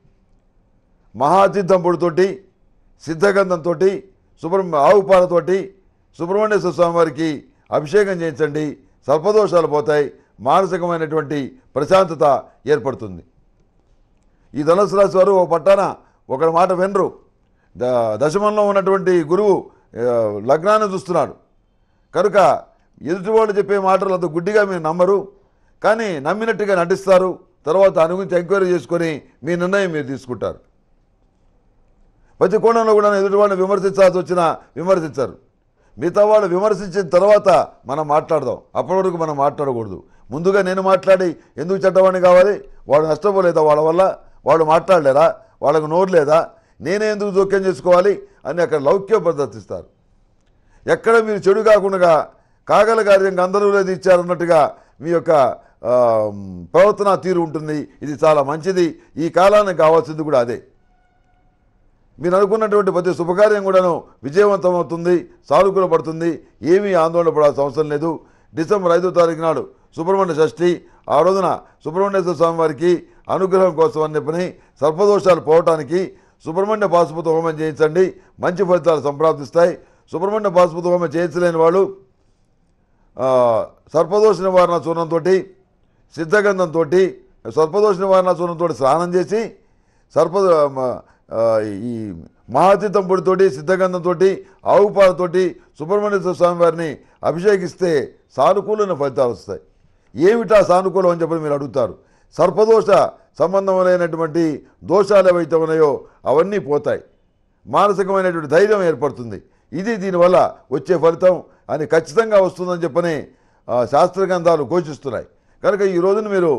Speaker 2: మహాతీర్థం పొడితోటి సిద్ధగంధంతో సుబ్రహ్మ ఆవు పాలతోటి సుబ్రహ్మణ్యేశ్వర స్వామి వారికి అభిషేకం చేయించండి. సర్పదోషాలు పోతాయి. మానసికమైనటువంటి ప్రశాంతత ఏర్పడుతుంది. ఈ ధనుసు రాశి వారు ఓ పట్టాన ఒకరి మాట వినరు. ద దశమంలో ఉన్నటువంటి గురువు లగ్నాన్ని చూస్తున్నాడు. కనుక ఎదుటివాళ్ళు చెప్పే మాటలు అంత గుడ్డిగా మీరు నమ్మరు. కానీ నమ్మినట్టుగా నటిస్తారు. తర్వాత దాని గురించి ఎంక్వైరీ చేసుకొని మీ నిర్ణయం మీరు తీసుకుంటారు. ప్రతి కోణంలో కూడా ఎదుటివాళ్ళని విమర్శించాల్సి వచ్చినా విమర్శించారు. మిగతా వాళ్ళు విమర్శించిన తర్వాత మనం మాట్లాడదాం. అప్పటి వరకు మనం మాట్లాడకూడదు. ముందుగా నేను మాట్లాడి ఎందుకు చెడ్డవాడిని కావాలి? వాడు నష్టపోలేదా? వాళ్ళ వల్ల? వాళ్ళు మాట్లాడలేరా? వాళ్ళకు నోరు లేదా? నేనే ఎందుకు జోక్యం చేసుకోవాలి? అని అక్కడ లౌక్యం ప్రదర్శిస్తారు ఎక్కడ మీరు చెడు కాకుండా కాగల కార్యం అందరూ లేదు ఇచ్చారన్నట్టుగా మీ యొక్క ప్రవర్తన తీరు ఉంటుంది. ఇది చాలా మంచిది. ఈ కాలానికి కావాల్సింది కూడా అదే. మీరు అనుకున్నటువంటి ప్రతి శుభకార్యం కూడాను విజయవంతం అవుతుంది సానుకూల పడుతుంది. ఏమీ ఆందోళన పడాల్సిన అవసరం లేదు. డిసెంబర్ ఐదో తారీఖు నాడు సుబ్రహ్మణ్య షష్ఠి. ఆ రోజున సుబ్రహ్మణ్యేశ్వర స్వామి వారికి అనుగ్రహం కోసం అని చెప్పని సర్పదోషాలు పోవటానికి సుబ్రహ్మణ్య పాశుపత హోమం చేయించండి. మంచి ఫలితాలు సంప్రాప్తిస్తాయి. సుబ్రహ్మణ్య పాశుపత హోమం చేయించలేని వాళ్ళు సర్పదోష నివారణ చూర్ణంతో సిద్ధగంధంతో సర్పదోష నివారణ చూర్ణంతో స్నానం చేసి సర్ప ఈ మహాతీతం పొడితోటి సిద్ధగంధంతో ఆవు పాలతోటి సుబ్రహ్మణ్య స్వామి వారిని అభిషేకిస్తే సానుకూలమైన ఫలితాలు వస్తాయి. ఏమిటా సానుకూలం అని చెప్పి మీరు అడుగుతారు. సర్పదోష సంబంధమైనటువంటి దోషాలు ఏవైతే ఉన్నాయో అవన్నీ పోతాయి. మానసికమైనటువంటి ధైర్యం ఏర్పడుతుంది. ఇది దీనివల్ల వచ్చే ఫలితం అని ఖచ్చితంగా వస్తుందని చెప్పని శాస్త్రగ్రంథాలు శాస్త్ర ఘోషిస్తున్నాయి. కనుక ఈ రోజున మీరు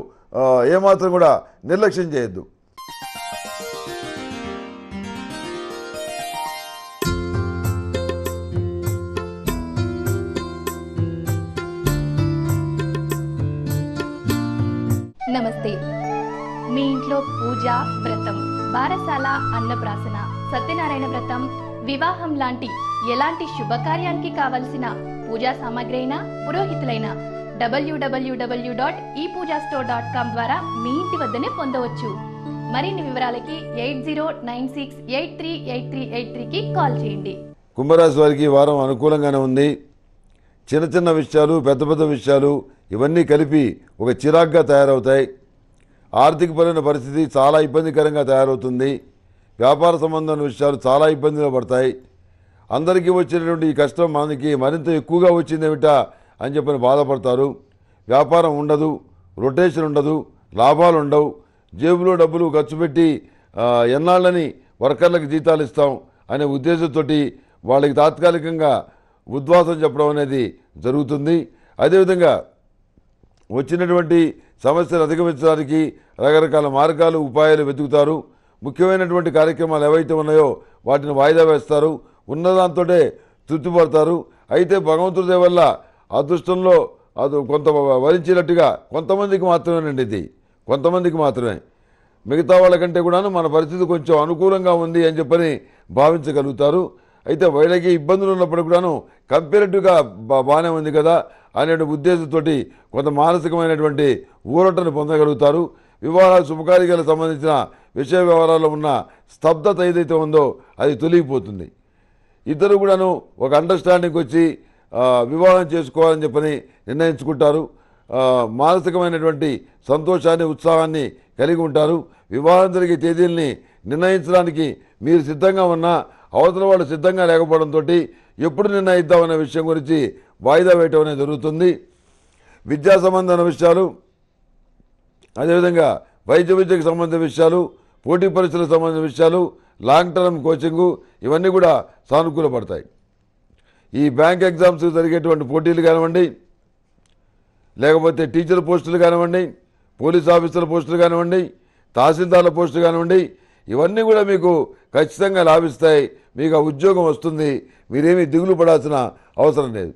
Speaker 2: ఏమాత్రం కూడా నిర్లక్ష్యం చేయొద్దు.
Speaker 1: నమస్తే. మీ ఇంట్లో పూజ వ్రతం బారసాల అన్నప్రాసన సత్యనారాయణ వ్రతం వివాహం లాంటి ఎలాంటి శుభకార్యానికి కావలసిన పూజా సామాగ్రి అయినా పురోహితులైన డబ్ల్యూడబ్ల్యూడబ్ల్యూ డాట్ ఈ పూజా స్టోర్ డాట్ కామ్ ద్వారా మీ ఇంటి వద్దనే పొందవచ్చు. మరిన్ని వివరాలకి eight zero nine six eight three eight three eight త్రీకి కాల్ చేయండి.
Speaker 2: కుంభరాశి వారికి వారం అనుకూలంగానే ఉంది. చిన్న చిన్న విషయాలు పెద్ద పెద్ద విషయాలు ఇవన్నీ కలిపి ఒక చిరాగ్గా తయారవుతాయి. ఆర్థికపరమైన పరిస్థితి చాలా ఇబ్బందికరంగా తయారవుతుంది. వ్యాపార సంబంధమైన విషయాలు చాలా ఇబ్బందిలో పడతాయి. అందరికీ వచ్చినటువంటి ఈ కష్టం మనకి మరింత ఎక్కువగా వచ్చిందేమిటా అని చెప్పని బాధపడతారు. వ్యాపారం ఉండదు రొటేషన్ ఉండదు లాభాలు ఉండవు. జేబులో డబ్బులు ఖర్చు పెట్టి ఎన్నాళ్ళని వర్కర్లకు జీతాలు ఇస్తాం అనే ఉద్దేశంతో వాళ్ళకి తాత్కాలికంగా ఉద్వాసం చెప్పడం అనేది జరుగుతుంది. అదేవిధంగా వచ్చినటువంటి సమస్యలు అధిగమించడానికి రకరకాల మార్గాలు ఉపాయాలు వెతుకుతారు. ముఖ్యమైనటువంటి కార్యక్రమాలు ఏవైతే ఉన్నాయో వాటిని వాయిదా వేస్తారు. ఉన్నదాంతోటే తృప్తిపడతారు. అయితే భగవంతుడి వల్ల అదృష్టంలో అది కొంత వరించినట్టుగా కొంతమందికి మాత్రమేనండి ఇది. కొంతమందికి మాత్రమే. మిగతా వాళ్ళకంటే కూడాను మన పరిస్థితి కొంచెం అనుకూలంగా ఉంది అని చెప్పని భావించగలుగుతారు. అయితే వీళ్ళకి ఇబ్బందులు ఉన్నప్పుడు కూడాను కంపేరేటివ్గా బా బాగానే ఉంది కదా అనే ఉద్దేశంతో కొంత మానసికమైనటువంటి ఊరటను పొందగలుగుతారు. వివాహాల శుభకార్యాలకు సంబంధించిన విషయ వ్యవహారాల్లో ఉన్న స్తబ్దత ఏదైతే ఉందో అది తొలగిపోతుంది. ఇద్దరు కూడాను ఒక అండర్స్టాండింగ్కి వచ్చి వివాహం చేసుకోవాలని చెప్పని నిర్ణయించుకుంటారు. మానసికమైనటువంటి సంతోషాన్ని ఉత్సాహాన్ని కలిగి ఉంటారు. వివాహం జరిగే తేదీల్ని నిర్ణయించడానికి మీరు సిద్ధంగా ఉన్నా అవతల వాళ్ళు సిద్ధంగా లేకపోవడంతో ఎప్పుడు నిర్ణయిద్దామనే విషయం గురించి వాయిదా వేయటం అనేది జరుగుతుంది. విద్యా సంబంధమైన విషయాలు అదేవిధంగా వైద్య విద్యకు సంబంధించిన విషయాలు పోటీ పరీక్షలకు సంబంధించిన విషయాలు లాంగ్ టర్మ్ కోచింగు ఇవన్నీ కూడా సానుకూల పడతాయి. ఈ బ్యాంక్ ఎగ్జామ్స్ జరిగేటువంటి పోటీలు కానివ్వండి లేకపోతే టీచర్ పోస్టులు కానివ్వండి పోలీస్ ఆఫీసర్ పోస్టులు కానివ్వండి తహసీల్దార్ల పోస్టులు కానివ్వండి ఇవన్నీ కూడా మీకు ఖచ్చితంగా లాభిస్తాయి. మీకు ఆ ఉద్యోగం వస్తుంది మీరేమీ దిగులు పడాల్సిన అవసరం లేదు.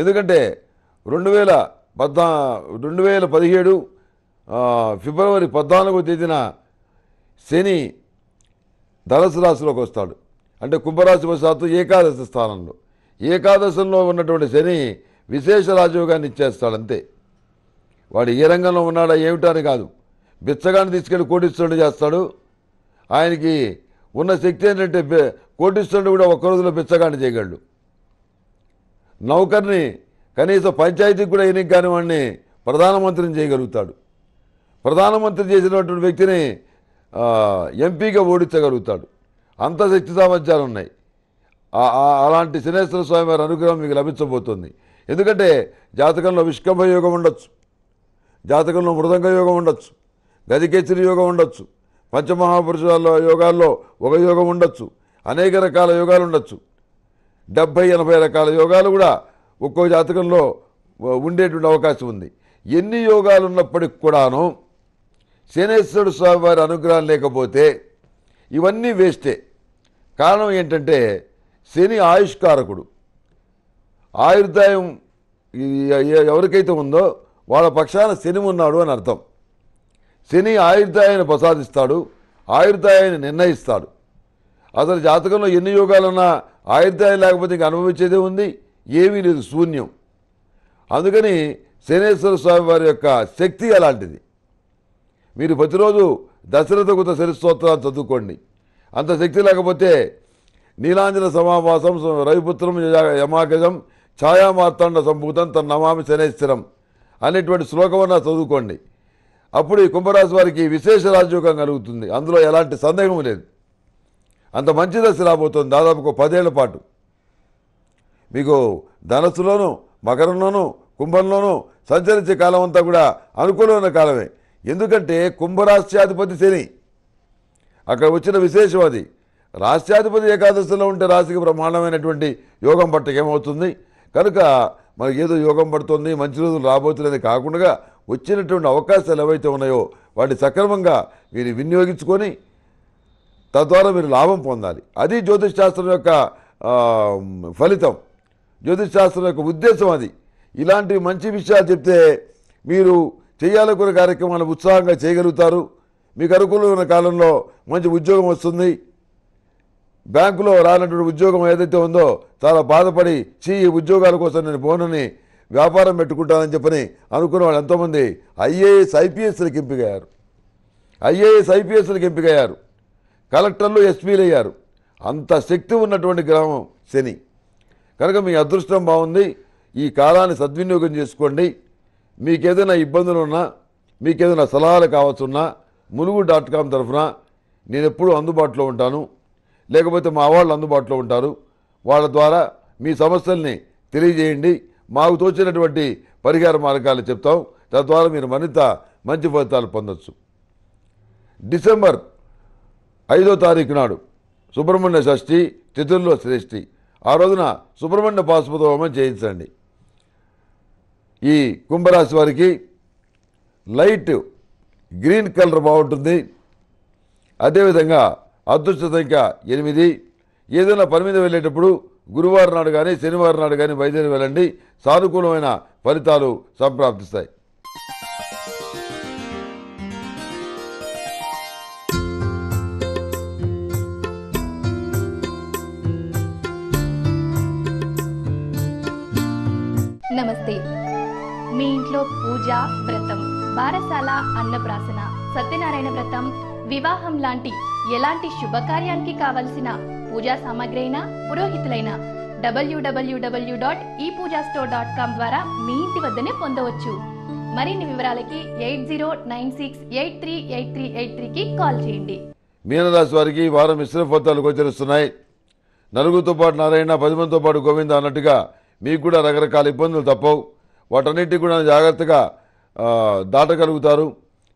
Speaker 2: ఎందుకంటే రెండు వేల పద్నా రెండు వేల పదిహేడు ఫిబ్రవరి పద్నాలుగో తేదీన శని ధనుసు రాశిలోకి వస్తాడు. అంటే కుంభరాశి వశాత్తు ఏకాదశి స్థానంలో. ఏకాదశంలో ఉన్నటువంటి శని విశేష రాజయోగాన్ని ఇచ్చేస్తాడు అంతే. వాడు ఏ రంగంలో ఉన్నాడా ఏమిటా అని కాదు. బిచ్చగాన్ని తీసుకెళ్ళి కోటీశ్వరుడు చేస్తాడు. ఆయనకి ఉన్న శక్తి ఏంటంటే బె- కూడా ఒక్క రోజులో బిచ్చగాన్ని చేయగలడు. నౌకర్ని కనీసం పంచాయతీకి కూడా ఎన్నిక కాని వాడిని ప్రధానమంత్రిని చేయగలుగుతాడు. ప్రధానమంత్రి చేసినటువంటి వ్యక్తిని ఎంపీగా ఓడించగలుగుతాడు. అంత శక్తి సామర్థ్యాలు ఉన్నాయి. అలాంటి శనేశ్వర స్వామి వారి అనుగ్రహం మీకు లభించబోతుంది. ఎందుకంటే జాతకంలో విష్కంభ యోగం ఉండొచ్చు. జాతకంలో మృదంగ యోగం ఉండొచ్చు. గదికేచరి యోగం ఉండొచ్చు. పంచమహాపురుషాల్లో యోగాల్లో ఒక యోగం ఉండొచ్చు. అనేక రకాల యోగాలు ఉండొచ్చు. డెబ్భై ఎనభై రకాల యోగాలు కూడా ఒక్కో జాతకంలో ఉండేటువంటి అవకాశం ఉంది. ఎన్ని యోగాలు ఉన్నప్పటికి కూడాను శనేశ్వరుడు స్వామి వారి అనుగ్రహం లేకపోతే ఇవన్నీ వేస్టే. కారణం ఏంటంటే శని ఆయుష్కారకుడు. ఆయుర్దాయం ఎవరికైతే ఉందో వాళ్ళ పక్షాన శని ఉన్నాడు అని అర్థం. శని ఆయుర్దాయాన్ని ప్రసాదిస్తాడు ఆయుర్దాయాన్ని నిర్ణయిస్తాడు. అసలు జాతకంలో ఎన్ని యోగాలున్నా ఆయుర్దాయం లేకపోతే ఇంక అనుభవించేదే ఉంది ఏమీ లేదు శూన్యం. అందుకని శనేశ్వర స్వామి వారి యొక్క శక్తి అలాంటిది. మీరు ప్రతిరోజు దశరథ కృత శరిస్తోత్రాలు చదువుకోండి. అంత శక్తి లేకపోతే నీలాంజన సమావాసం రవిపుత్రం యమాగజం ఛాయామార్తాండ సంభూతం తన నమామి శనేశ్వరం అనేటువంటి శ్లోకమన్నా చదువుకోండి. అప్పుడు ఈ కుంభరాశి వారికి విశేష రాజయోగం కలుగుతుంది. అందులో ఎలాంటి సందేహం లేదు. అంత మంచి దశ రాబోతుంది. దాదాపు ఒక పదేళ్ళ పాటు. మీకు ధనస్సులోను మకరంలోనూ కుంభంలోనూ సంచరించే కాలం అంతా కూడా అనుకూలమైన కాలమే. ఎందుకంటే కుంభరాశ్యాధిపతి శని. అక్కడ వచ్చిన విశేషం అది. రాష్ట్రాధిపతి ఏకాదశిలో ఉంటే రాశికి బ్రహ్మాండమైనటువంటి యోగం పట్టకేమవుతుంది? కనుక మనకి ఏదో యోగం పడుతుంది మంచి రోజులు రాబోతున్నది కాకుండా వచ్చినటువంటి అవకాశాలు ఏవైతే ఉన్నాయో వాటిని సక్రమంగా మీరు వినియోగించుకొని తద్వారా మీరు లాభం పొందాలి. అది జ్యోతిష్ శాస్త్రం యొక్క ఫలితం. జ్యోతిష్ శాస్త్రం యొక్క ఉద్దేశం అది. ఇలాంటి మంచి విషయాలు చెప్తే మీరు చేయాలనుకున్న కార్యక్రమాలు ఉత్సాహంగా చేయగలుగుతారు. మీకు అనుకూలమైన కాలంలో మంచి ఉద్యోగం వస్తుంది. బ్యాంకులో రానటువంటి ఉద్యోగం ఏదైతే ఉందో చాలా బాధపడి చీ ఈ ఉద్యోగాల కోసం నేను పోనని వ్యాపారం పెట్టుకుంటానని చెప్పని అనుకున్న వాళ్ళు ఎంతోమంది ఐఏఎస్ ఐపీఎస్లకు ఎంపికయ్యారు. ఐఏఎస్ ఐపీఎస్లకు ఎంపికయ్యారు. కలెక్టర్లు ఎస్పీలు అయ్యారు. అంత శక్తి ఉన్నటువంటి గ్రామం శని. కనుక మీ అదృష్టం బాగుంది. ఈ కాలాన్ని సద్వినియోగం చేసుకోండి. మీకు ఏదైనా ఇబ్బందులు ఉన్నా మీకు ఏదైనా సలహాలు కావచ్చున్నా ములుగు డాట్ కామ్ తరఫున నేను ఎప్పుడూ అందుబాటులో ఉంటాను. లేకపోతే మా వాళ్ళు అందుబాటులో ఉంటారు. వాళ్ళ ద్వారా మీ సమస్యల్ని తెలియజేయండి. మాకు తోచినటువంటి పరిహార మార్గాలు చెప్తాం. తద్వారా మీరు మరింత మంచి ఫలితాలు పొందొచ్చు. డిసెంబర్ ఐదో తారీఖు నాడు సుబ్రహ్మణ్య షష్ఠి తిథుల్లో శ్రేష్ఠి. ఆ రోజున సుబ్రహ్మణ్య పాశుపత హోమం చేయించండి. ఈ కుంభరాశి వారికి లైట్ గ్రీన్ కలర్ బాగుంటుంది. అదేవిధంగా అదృష్ట సంఖ్య ఎనిమిది. ఏదైనా పని మీద వెళ్ళేటప్పుడు గురువారం నాడు కానీ శనివారం నాడు కానీ బయలుదేరి వెళ్ళండి. సానుకూలమైన ఫలితాలు సంప్రాప్తిస్తాయి.
Speaker 1: నమస్తే. మీ ఇంట్లో పూజ వ్రతం బారసాల అన్నప్రాసన సత్యనారాయణ వ్రతం వివాహం లాంటి ఎలాంటి శుభకార్యానికి కావలసిన పూజా సామాగ్రి అయినా పురోహితులైన డబ్ల్యూడబ్ల్యూడబ్ల్యూ డాట్ ఈ పూజా స్టోర్ డాట్ కామ్ ద్వారా మీ ఇంటి వద్దనే పొందవచ్చు. మరిన్ని వివరాలకి eight zero nine six eight three eight three eight త్రీకి కాల్ చేయండి.
Speaker 2: మీనరాశి వారికి ఈ వారం మిశ్రమ ఫలితాలు గోచరిస్తున్నాయి. నలుగురితో పాటు నారాయణ పది మందితో పాటు గోవింద అన్నట్టుగా మీకు కూడా రకరకాల ఇబ్బందులు తప్పవు. వాటన్నిటికీ కూడా జాగ్రత్తగా దాటగలుగుతారు.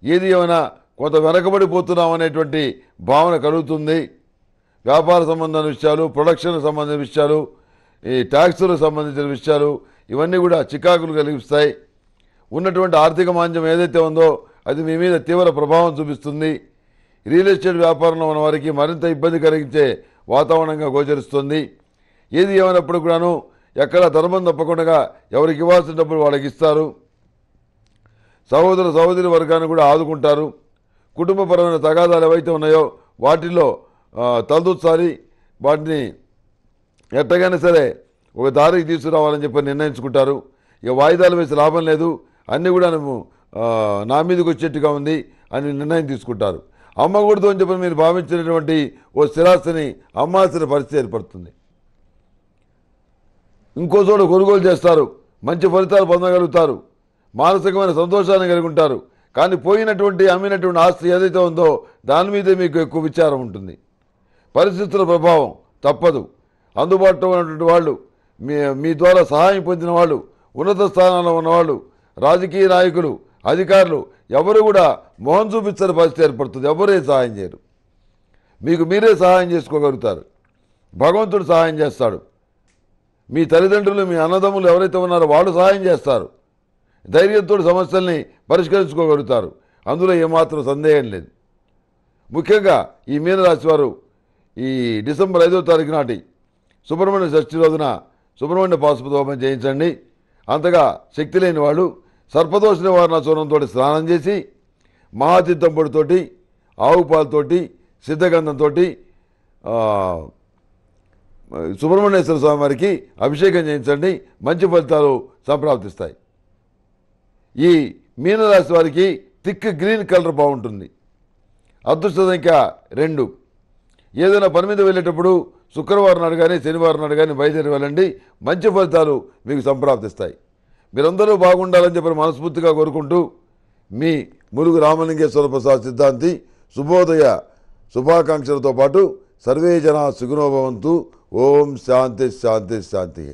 Speaker 2: ఏది ఏమైనా కొంత వెనకబడిపోతున్నాం అనేటువంటి భావన కలుగుతుంది. వ్యాపార సంబంధమైన విషయాలు ప్రొడక్షన్ సంబంధించిన విషయాలు ఈ ట్యాక్సులకు సంబంధించిన విషయాలు ఇవన్నీ కూడా చికాకులు కలిగిస్తాయి. ఉన్నటువంటి ఆర్థిక మాంద్యం ఏదైతే ఉందో అది మీ మీద తీవ్ర ప్రభావం చూపిస్తుంది. రియల్ ఎస్టేట్ వ్యాపారంలో ఉన్న వారికి మరింత ఇబ్బంది కలిగించే వాతావరణంగా గోచరిస్తుంది. ఏది ఏమైనప్పుడు కూడాను ఎక్కడ ధర్మం తప్పకుండా ఎవరికి ఇవ్వాల్సిన డబ్బులు వాళ్ళకి ఇస్తారు. సహోదర సహోదరి వర్గాన్ని కూడా ఆదుకుంటారు. కుటుంబపరమైన తగాదాలు ఏవైతే ఉన్నాయో వాటిల్లో ఆ, వాటిని ఎట్టగైనా సరే ఒక దారికి తీసుకురావాలని చెప్పి నిర్ణయించుకుంటారు. ఇక వాయిదాలు వేసి లాభం లేదు. అన్నీ కూడా నువ్వు నా మీదకి వచ్చేట్టుగా ఉంది అని నిర్ణయం తీసుకుంటారు. అమ్మకూడదు అని చెప్పి మీరు భావించినటువంటి ఓ స్థిరాస్తిని అమ్మాల్సిన పరిస్థితి ఏర్పడుతుంది. ఇంకో చోట కొనుగోలు చేస్తారు. మంచి ఫలితాలు పొందగలుగుతారు. మానసికమైన సంతోషాన్ని కలిగి ఉంటారు. కానీ పోయినటువంటి అమ్మినటువంటి ఆస్తి ఏదైతే ఉందో దాని మీదే మీకు ఎక్కువ విచారం ఉంటుంది. పరిస్థితుల ప్రభావం తప్పదు. అందుబాటులో ఉన్నటువంటి వాళ్ళు మీ మీ ద్వారా సహాయం పొందిన వాళ్ళు ఉన్నత స్థానాల్లో ఉన్నవాళ్ళు రాజకీయ నాయకులు అధికారులు ఎవరు కూడా మొహం చూపించని పరిస్థితి ఏర్పడుతుంది. ఎవరే సహాయం చేయరు. మీకు మీరే సహాయం చేసుకోగలుగుతారు. భగవంతుడు సహాయం చేస్తాడు. మీ తల్లిదండ్రులు మీ అన్నదమ్ములు ఎవరైతే ఉన్నారో వాళ్ళు సహాయం చేస్తారు. ధైర్యంతో సమస్యల్ని పరిష్కరించుకోగలుగుతారు. అందులో ఏమాత్రం సందేహం లేదు. ముఖ్యంగా ఈ మీనరాశి వారు ఈ డిసెంబర్ ఐదో తారీఖు నాటి సుబ్రహ్మణ్య షష్ఠి రోజున సుబ్రహ్మణ్య పాశుపతిహోమం చేయించండి. అంతగా శక్తి లేని వాళ్ళు సర్పదోష నివారణ చూర్ణంతో స్నానం చేసి మహాతీర్థం పొడితోటి ఆవు పాలతోటి సిద్ధగంధంతో సుబ్రహ్మణ్యేశ్వర స్వామి వారికి అభిషేకం చేయించండి. మంచి ఫలితాలు సంప్రాప్తిస్తాయి. ఈ మీనరాశి వారికి థిక్ గ్రీన్ కలర్ బాగుంటుంది. అదృష్ట సంఖ్య రెండు. ఏదైనా పని మీద వెళ్ళేటప్పుడు శుక్రవారం నాడు కానీ శనివారం నాడు కానీ బయలుదేరి వెళ్ళండి. మంచి ఫలితాలు మీకు సంప్రాప్తిస్తాయి. మీరందరూ బాగుండాలని చెప్పి మనస్ఫూర్తిగా కోరుకుంటూ మీ ములుగు రామలింగేశ్వర ప్రసాద్ సిద్ధాంతి శుభోదయ శుభాకాంక్షలతో పాటు సర్వే జన సుగుణోభవంతు ఓం శాంతి శాంతి శాంతి.